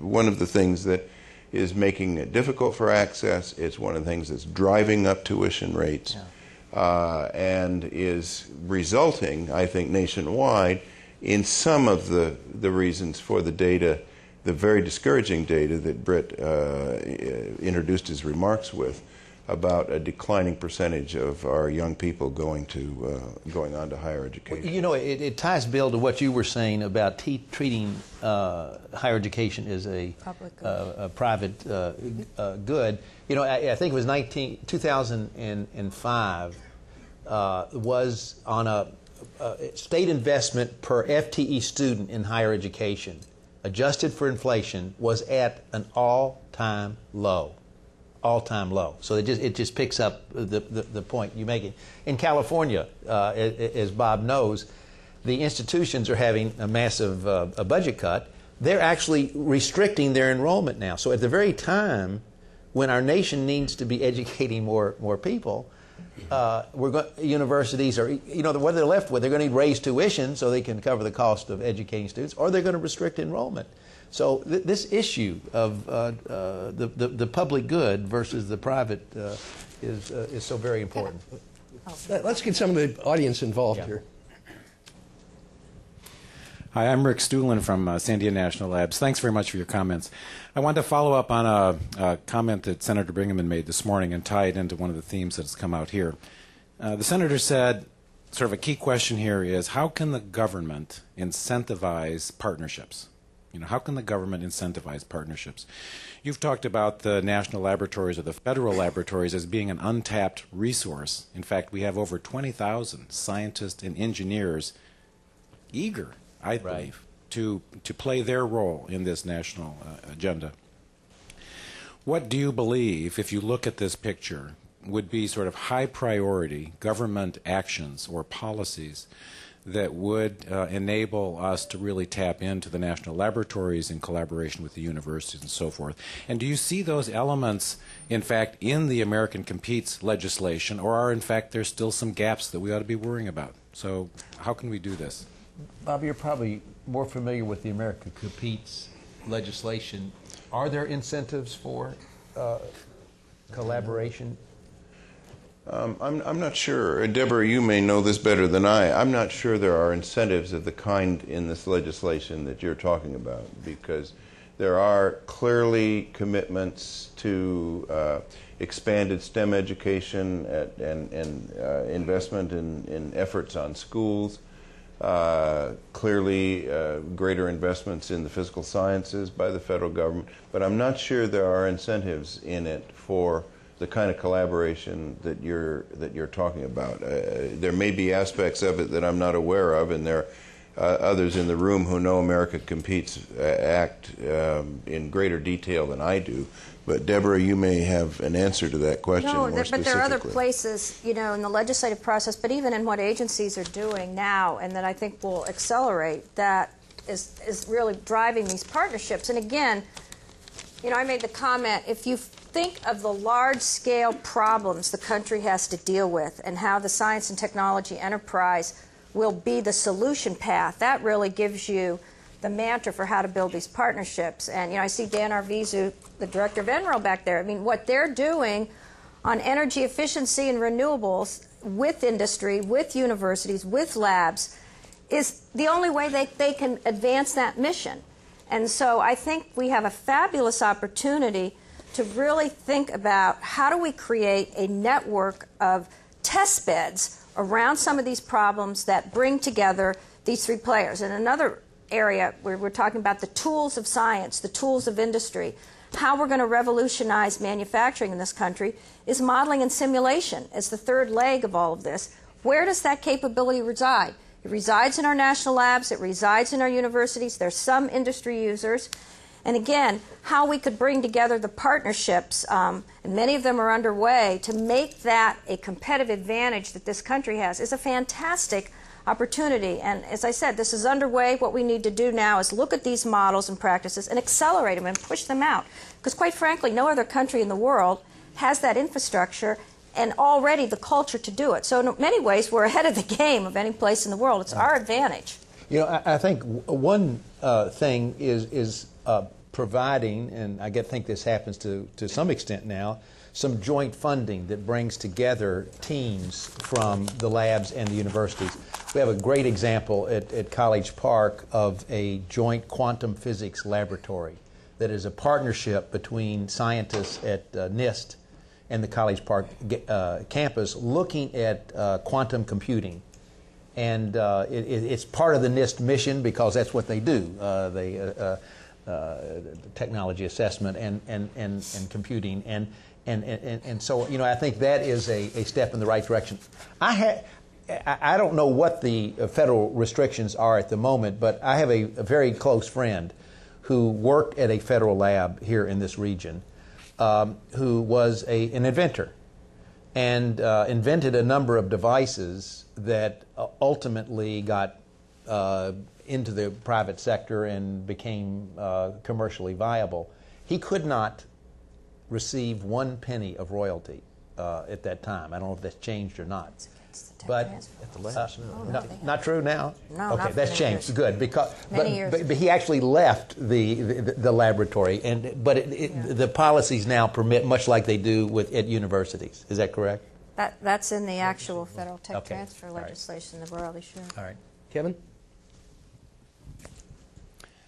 one of the things that is making it difficult for access. It's one of the things that's driving up tuition rates, yeah. Uh, and is resulting, I think, nationwide in some of the the reasons for the data the very discouraging data that Brit uh, introduced his remarks with about a declining percentage of our young people going to uh, going on to higher education. You know, it, it, ties, Bill, to what you were saying about t- treating uh, higher education as a, uh, a private uh, uh, good. You know, I, I, think it was 19, 2005 was on a state investment per FTE student in higher education adjusted for inflation, was at an all-time low. All-time low. So it just it just picks up the, the, the point you're making. In California, uh, as Bob knows, the institutions are having a massive uh, a budget cut. They're actually restricting their enrollment now. So at the very time when our nation needs to be educating more more people, uh, we're go- universities are, you know, what they're left with, they're going to need raise tuition so they can cover the cost of educating students, or they're going to restrict enrollment. So th- this issue of uh, uh, the, the, the, public good versus the private uh, is, uh, is so very important. Let's get some of the audience involved yeah. here. Hi, I'm Rick Stulen from uh, Sandia National Labs. Thanks very much for your comments. I wanted to follow up on a, a, comment that Senator Bingaman made this morning and tie it into one of the themes that's come out here. Uh, the senator said, sort of a key question here is how can the government incentivize partnerships? You know, how can the government incentivize partnerships? You've talked about the national laboratories or the federal laboratories as being an untapped resource. In fact, we have over 20,000 scientists and engineers eager I believe, to to play their role in this national uh, agenda. What do you believe, if you look at this picture, would be sort of high priority government actions or policies that would uh, enable us to really tap into the national laboratories in collaboration with the universities and so forth? And do you see those elements, in fact, in the American Competes legislation, or are, in fact, there still some gaps that we ought to be worrying about? So, how can we do this? Bob, you're probably more familiar with the America Competes legislation. Are there incentives for uh, collaboration? Um, I'm, I'm not sure. Deborah, you may know this better than I. I'm not sure there are incentives of the kind in this legislation that you're talking about because there are clearly commitments to uh, expanded STEM education at, and, and uh, investment in, in efforts on schools. Uh, clearly, uh, greater investments in the physical sciences by the federal government, but I'm not sure there are incentives in it for the kind of collaboration that you're that you're talking about. Uh, there may be aspects of it that I'm not aware of, and there are uh, others in the room who know America Competes uh, Act um, in greater detail than I do. But Deborah, you may have an answer to that question. No, there, but there are other places, you know, in the legislative process, but even in what agencies are doing now, and that I think will accelerate, that is is really driving these partnerships. And again, you know, I made the comment: if you think of the large-scale problems the country has to deal with, and how the science and technology enterprise will be the solution path, that really gives you the mantra for how to build these partnerships. And you know, I see Dan Arvizu, the director of NREL, back there. I mean, what they're doing on energy efficiency and renewables with industry, with universities, with labs, is the only way they, they can advance that mission. And so I think we have a fabulous opportunity to really think about how do we create a network of test beds around some of these problems that bring together these three players. And another area where we're talking about the tools of science, the tools of industry, how we're going to revolutionize manufacturing in this country is modeling and simulation as the third leg of all of this. Where does that capability reside? It resides in our national labs, it resides in our universities, there's some industry users. And again, how we could bring together the partnerships, um, and many of them are underway, to make that a competitive advantage that this country has is a fantastic opportunity. And as I said, this is underway. What we need to do now is look at these models and practices and accelerate them and push them out. Because quite frankly, no other country in the world has that infrastructure and already the culture to do it. So in many ways, we're ahead of the game of any place in the world. It's our advantage. You know, I, I think one uh, thing is is uh, providing, and I get, think this happens to to some extent now, some joint funding that brings together teams from the labs and the universities. We have a great example at, at College Park of a joint quantum physics laboratory that is a partnership between scientists at uh, NIST and the College Park uh, campus looking at uh, quantum computing. And uh, it, it's part of the NIST mission because that's what they do. Uh, they uh, technology assessment and, and, and, and computing. And and, and, and so, you know, I think that is a, a step in the right direction. I, ha- I don't know what the federal restrictions are at the moment, but I have a, a very close friend who worked at a federal lab here in this region um, who was a, an inventor and uh, invented a number of devices that uh, ultimately got uh, into the private sector and became uh, commercially viable. He could not receive one penny of royalty uh, at that time. I don't know if that's changed or not. But at the last, uh, no. not, not, true now. No, okay, that's changed. Years. Good because many but, years. But, but, he actually left the the, the laboratory, and but it, it, yeah. the policies now permit much like they do with at universities. Is that correct? That that's in the actual federal tech okay. transfer legislation, right. the royalty share. All right, Kevin.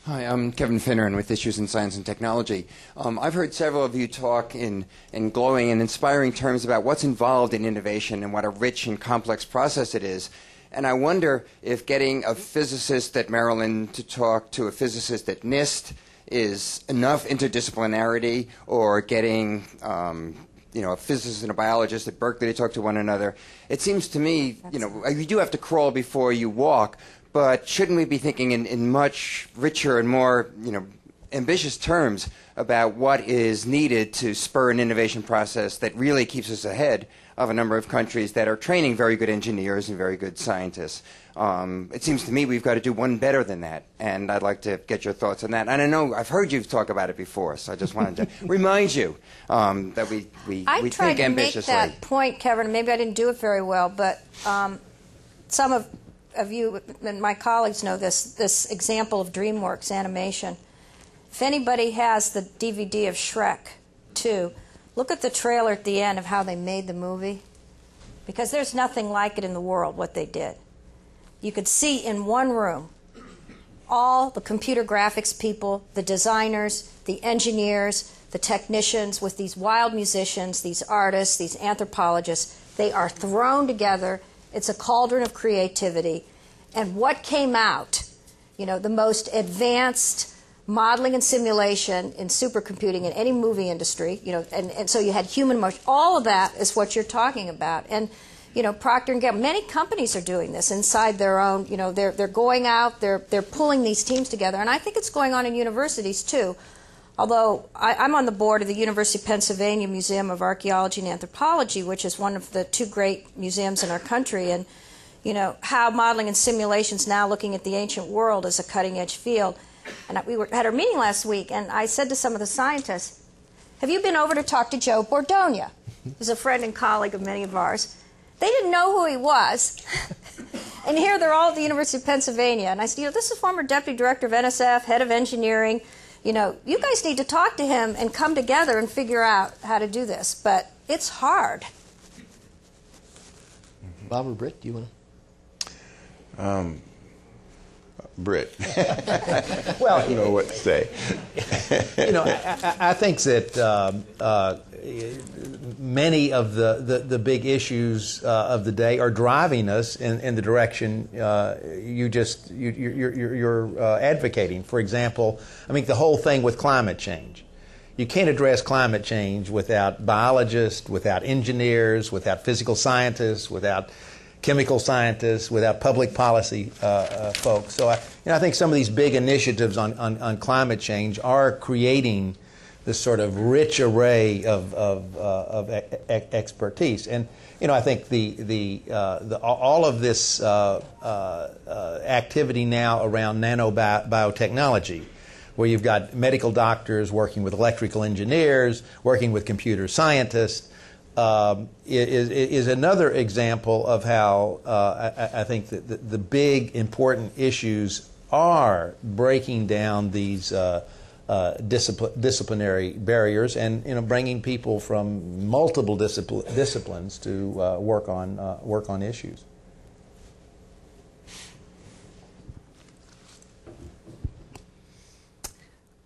Hi, I'm Kevin Finneran with Issues in Science and Technology. Um, I've heard several of you talk in, in glowing and inspiring terms about what's involved in innovation and what a rich and complex process it is. And I wonder if getting a physicist at Maryland to talk to a physicist at NIST is enough interdisciplinarity, or getting um, you know a physicist and a biologist at Berkeley to talk to one another. It seems to me, you know, you do have to crawl before you walk, but shouldn't we be thinking in, in much richer and more, you know, ambitious terms about what is needed to spur an innovation process that really keeps us ahead of a number of countries that are training very good engineers and very good scientists. Um, it seems to me we've got to do one better than that, and I'd like to get your thoughts on that. And I know I've heard you talk about it before, so I just wanted to remind you um, that we, we, I we tried think to ambitiously. make that point, Kevin. Maybe I didn't do it very well, but um, some of of you and my colleagues know this this example of DreamWorks animation. If anybody has the DVD of Shrek 2, look at the trailer at the end of how they made the movie. Because there's nothing like it in the world what they did. You could see in one room all the computer graphics people, the designers, the engineers, the technicians with these wild musicians, these artists, these anthropologists. They are thrown together it's a cauldron of creativity. And what came out, you know, the most advanced modeling and simulation in supercomputing in any movie industry, you know, and, and so you had human motion. All of that is what you're talking about. And, you know, Procter and Gamble, many companies are doing this inside their own, you know, they're, they're going out, they're, they're pulling these teams together. And I think it's going on in universities too. Although I, am on the board of the University of Pennsylvania Museum of Archaeology and Anthropology, which is one of the two great museums in our country, and you know how modeling and simulations now looking at the ancient world as a cutting edge field. And we were, had our meeting last week, and I said to some of the scientists, "Have you been over to talk to Joe Bordogna, He's a friend and colleague of many of ours." They didn't know who he was. and here they're all at the University of Pennsylvania. And I said, you know, this is former deputy director of NSF, head of engineering, you know, you guys need to talk to him and come together and figure out how to do this. But it's hard. Bob or Brit, do you want to? Um, Brit. Well, I don't know what to say. you know, I, I, I think that um, uh, many of the, the, the big issues uh, of the day are driving us in, in the direction uh, you just you, you're, you're, you're uh, advocating. For example, I mean the whole thing with climate change. You can't address climate change without biologists, without engineers, without physical scientists, without chemical scientists, without public policy uh, uh, folks. So I, you know, I think some of these big initiatives on, on, on climate change are creating this sort of rich array of, of, uh, of e- expertise. And you know, I think the, the, uh, the all of this uh, activity now around nanobiotechnology, where you've got medical doctors working with electrical engineers, working with computer scientists, um, is, is another example of how uh, I, I, think that the, the, big important issues are breaking down these uh, uh, discipl- disciplinary barriers and you know bringing people from multiple discipl- disciplines to uh, work on uh, work on issues.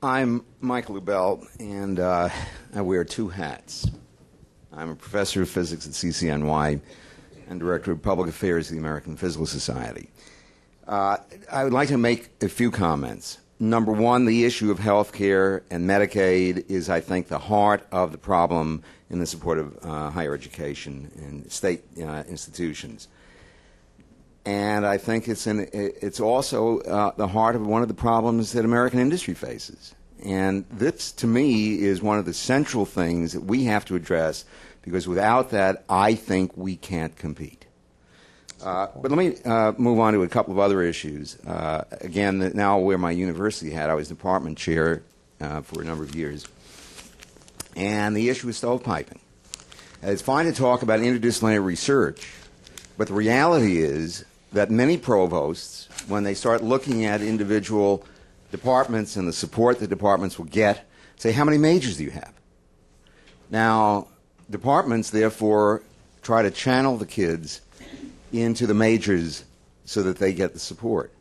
I'm Michael Lubell, and uh, I wear two hats. I'm a professor of physics at CCNY and director of public affairs at the American Physical Society. Uh, I would like to make a few comments. Number one, the issue of health care and Medicaid is, I think, the heart of the problem in the support of uh, higher education in state uh, institutions. And I think it's, it's also uh, the heart of one of the problems that American industry faces. And this, to me, is one of the central things that we have to address because without that, I think we can't compete. Uh, but let me uh, move on to a couple of other issues. Uh, again, now where my university hat, I was department chair uh, for a number of years. And the issue is stovepiping. It's fine to talk about interdisciplinary research, but the reality is that many provosts, when they start looking at individual departments and the support the departments will get, say, how many majors do you have? Now, departments, therefore, try to channel the kids into the majors so that they get the support.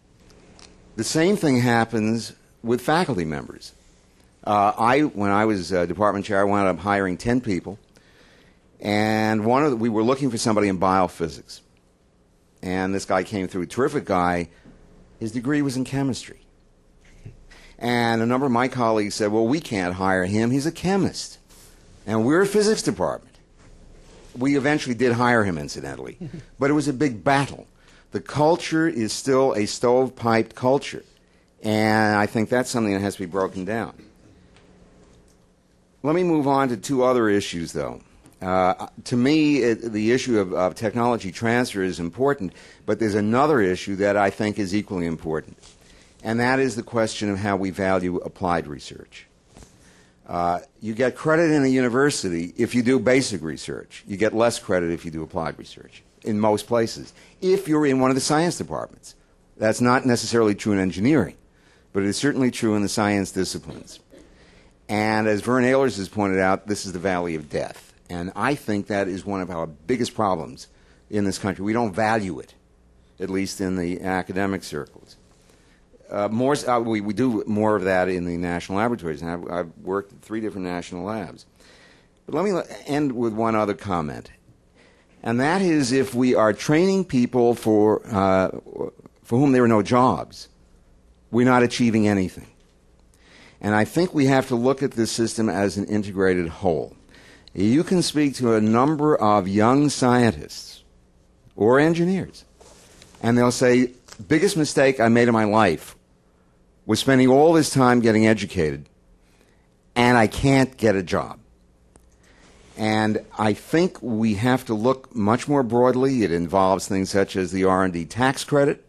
The same thing happens with faculty members. Uh, I, when I was uh, department chair, I wound up hiring 10 people, and one of the, we were looking for somebody in biophysics. And this guy came through, a terrific guy. His degree was in chemistry. And a number of my colleagues said, well, we can't hire him. He's a chemist. And we're a physics department. We eventually did hire him, incidentally, but it was a big battle. The culture is still a stovepiped culture, and I think that's something that has to be broken down. Let me move on to two other issues, though. Uh, to me, it, the issue of, of technology transfer is important, but there's another issue that I think is equally important, and that is the question of how we value applied research. Uh, you get credit in a university if you do basic research. You get less credit if you do applied research in most places. If you're in one of the science departments, that's not necessarily true in engineering, but it is certainly true in the science disciplines. And as Vern Ehlers has pointed out, this is the valley of death. And I think that is one of our biggest problems in this country. We don't value it, at least in the academic circles. Uh, more, uh, we, we do more of that in the national laboratories, and I've, I've, worked at three different national labs. But let me end with one other comment, and that is if we are training people for, uh, for whom there are no jobs, we're not achieving anything. And I think we have to look at this system as an integrated whole. You can speak to a number of young scientists or engineers, and they'll say, biggest mistake I made in my life was spending all this time getting educated, and I can't get a job. And I think we have to look much more broadly. It involves things such as the R&D tax credit.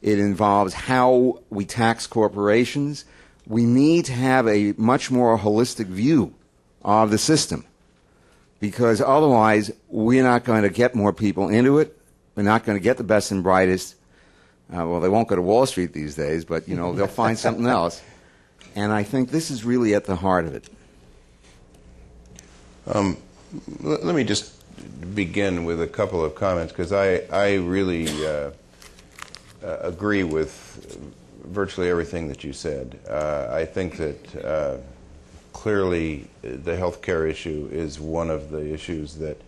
It involves how we tax corporations. We need to have a much more holistic view of the system because otherwise we're not going to get more people into it. We're not going to get the best and brightest. Uh, well, they won't go to Wall Street these days, but you know they'll find something else. And I think this is really at the heart of it. Um, l- let me just begin with a couple of comments because I I really uh, uh, agree with virtually everything that you said. Uh, I think that uh, clearly the healthcare issue is one of the issues that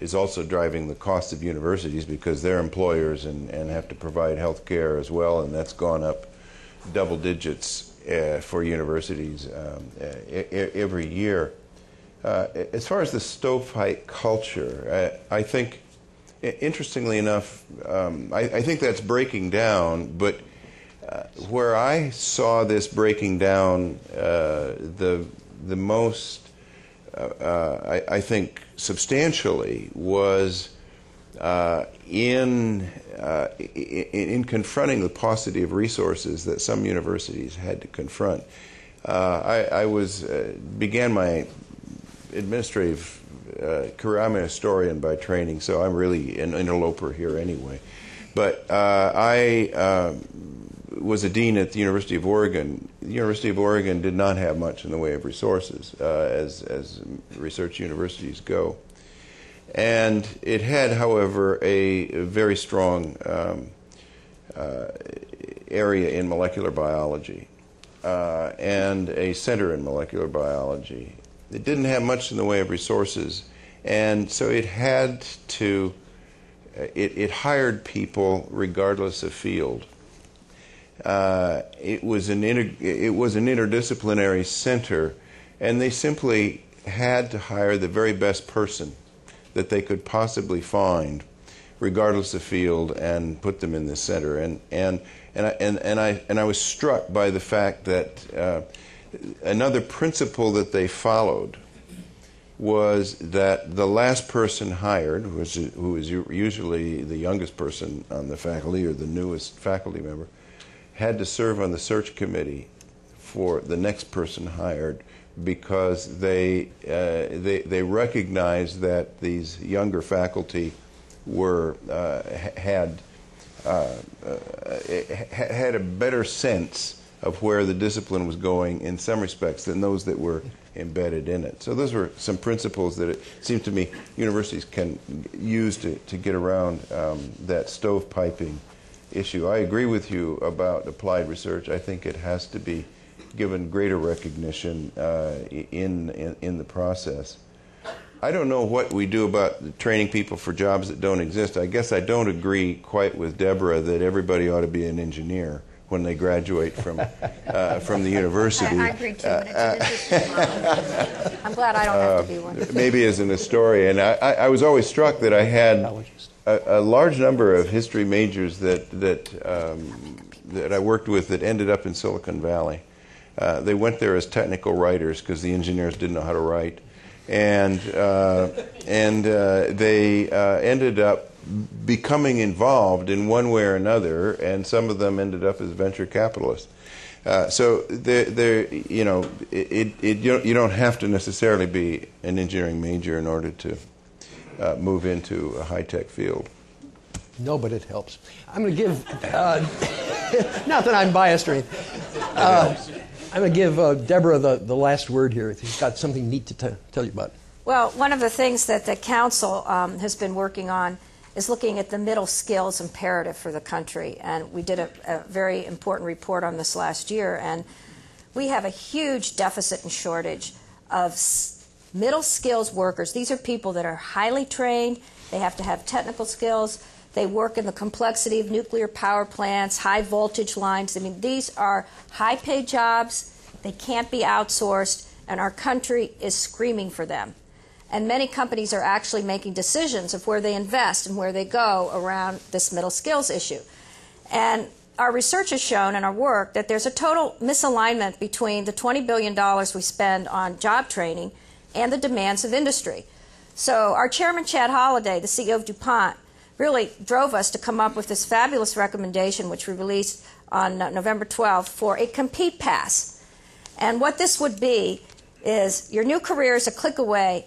is also driving the cost of universities because they're employers and, and have to provide health care as well, and that's gone up double digits uh, for universities um, every year. Uh, as far as the stovepipe culture, I, I think, interestingly enough, um, I, I, think that's breaking down, but uh, where I saw this breaking down uh, the, the most, uh, uh, I, I, think, substantially was in, in, in confronting the paucity of resources that some universities had to confront. I, I was began my administrative uh, career. I'm a historian by training, so I'm really an interloper here anyway. But uh, I uh, was a dean at the University of Oregon. The University of Oregon did not have much in the way of resources uh, as, as research universities go. And it had, however, a, very strong um, uh, area in molecular biology uh, and a center in molecular biology it didn't have much in the way of resources, and so it had to. Uh, it, it hired people regardless of field. Uh, it was an inter, it was an interdisciplinary center, and they simply had to hire the very best person that they could possibly find, regardless of field, and put them in the center. And and and I, and, and I and I was struck by the fact that. Uh, another principle that they followed was that the last person hired, who was, who was usually the youngest person on the faculty or the newest faculty member, had to serve on the search committee for the next person hired because they, uh, they, they recognized that these younger faculty were, uh, had, uh, uh had a better sense of where the discipline was going in some respects than those that were embedded in it. So those were some principles that it seems to me universities can use to, to get around um, that stovepiping issue. I agree with you about applied research. I think it has to be given greater recognition uh, in, in, in the process. I don't know what we do about training people for jobs that don't exist. I guess I don't agree quite with Deborah that everybody ought to be an engineer when they graduate from uh, from the university. I, I agree too. Uh, I'm glad I don't have to be one. Uh, maybe as an historian, I, I, was always struck that I had a, a large number of history majors that that um, that I worked with that ended up in Silicon Valley. Uh, they went there as technical writers because the engineers didn't know how to write, and uh, and uh, they ended up becoming involved in one way or another, and some of them ended up as venture capitalists. Uh, so there, you know, it, it, you don't have to necessarily be an engineering major in order to uh, move into a high tech field. No, but it helps. I'm going to give, uh, not that I'm biased or anything. Uh, I'm going to give uh, Deborah the, the last word here. She's got something neat to t- tell you about. Well, one of the things that the council um, has been working on is looking at the middle skills imperative for the country. And we did a, a, very important report on this last year. And we have a huge deficit and shortage of s- middle skills workers. These are people that are highly trained, they have to have technical skills. They work in the complexity of nuclear power plants, high voltage lines. I mean, these are high paid jobs. They can't be outsourced, and our country is screaming for them. And many companies are actually making decisions of where they invest and where they go around this middle skills issue. And our research has shown in our work that there's a total misalignment between the $20 billion we spend on job training and the demands of industry. So, our chairman, Chad Holliday, the CEO of DuPont, really drove us to come up with this fabulous recommendation, which we released on uh, November 12th, for a compete pass. And what this would be is your new career is a click away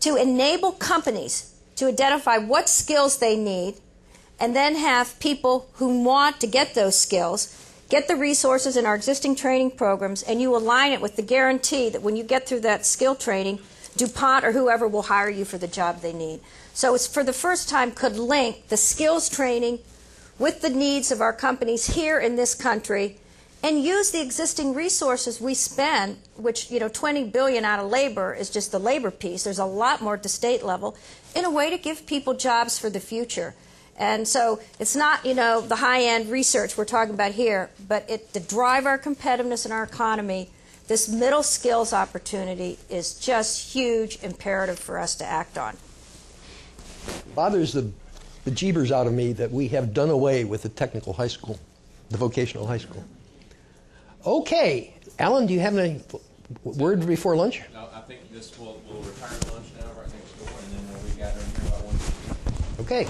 to enable companies to identify what skills they need and then have people who want to get those skills get the resources in our existing training programs and you align it with the guarantee that when you get through that skill training DuPont or whoever will hire you for the job they need. So it's for the first time could link the skills training with the needs of our companies here in this country and use the existing resources we spend, which, you know, 20 billion out of labor is just the labor piece. There's a lot more at the state level in a way to give people jobs for the future. And so it's not, you know, the high-end research we're talking about here, but it, to drive our competitiveness in our economy, this middle skills opportunity is just huge imperative for us to act on. bothers the bejeebers out of me that we have done away with the technical high school, the vocational high school. Okay, Alan, do you have any word before lunch? No, I think this will, will retire lunch now right next door, and then we'll be gathering here about one. Okay.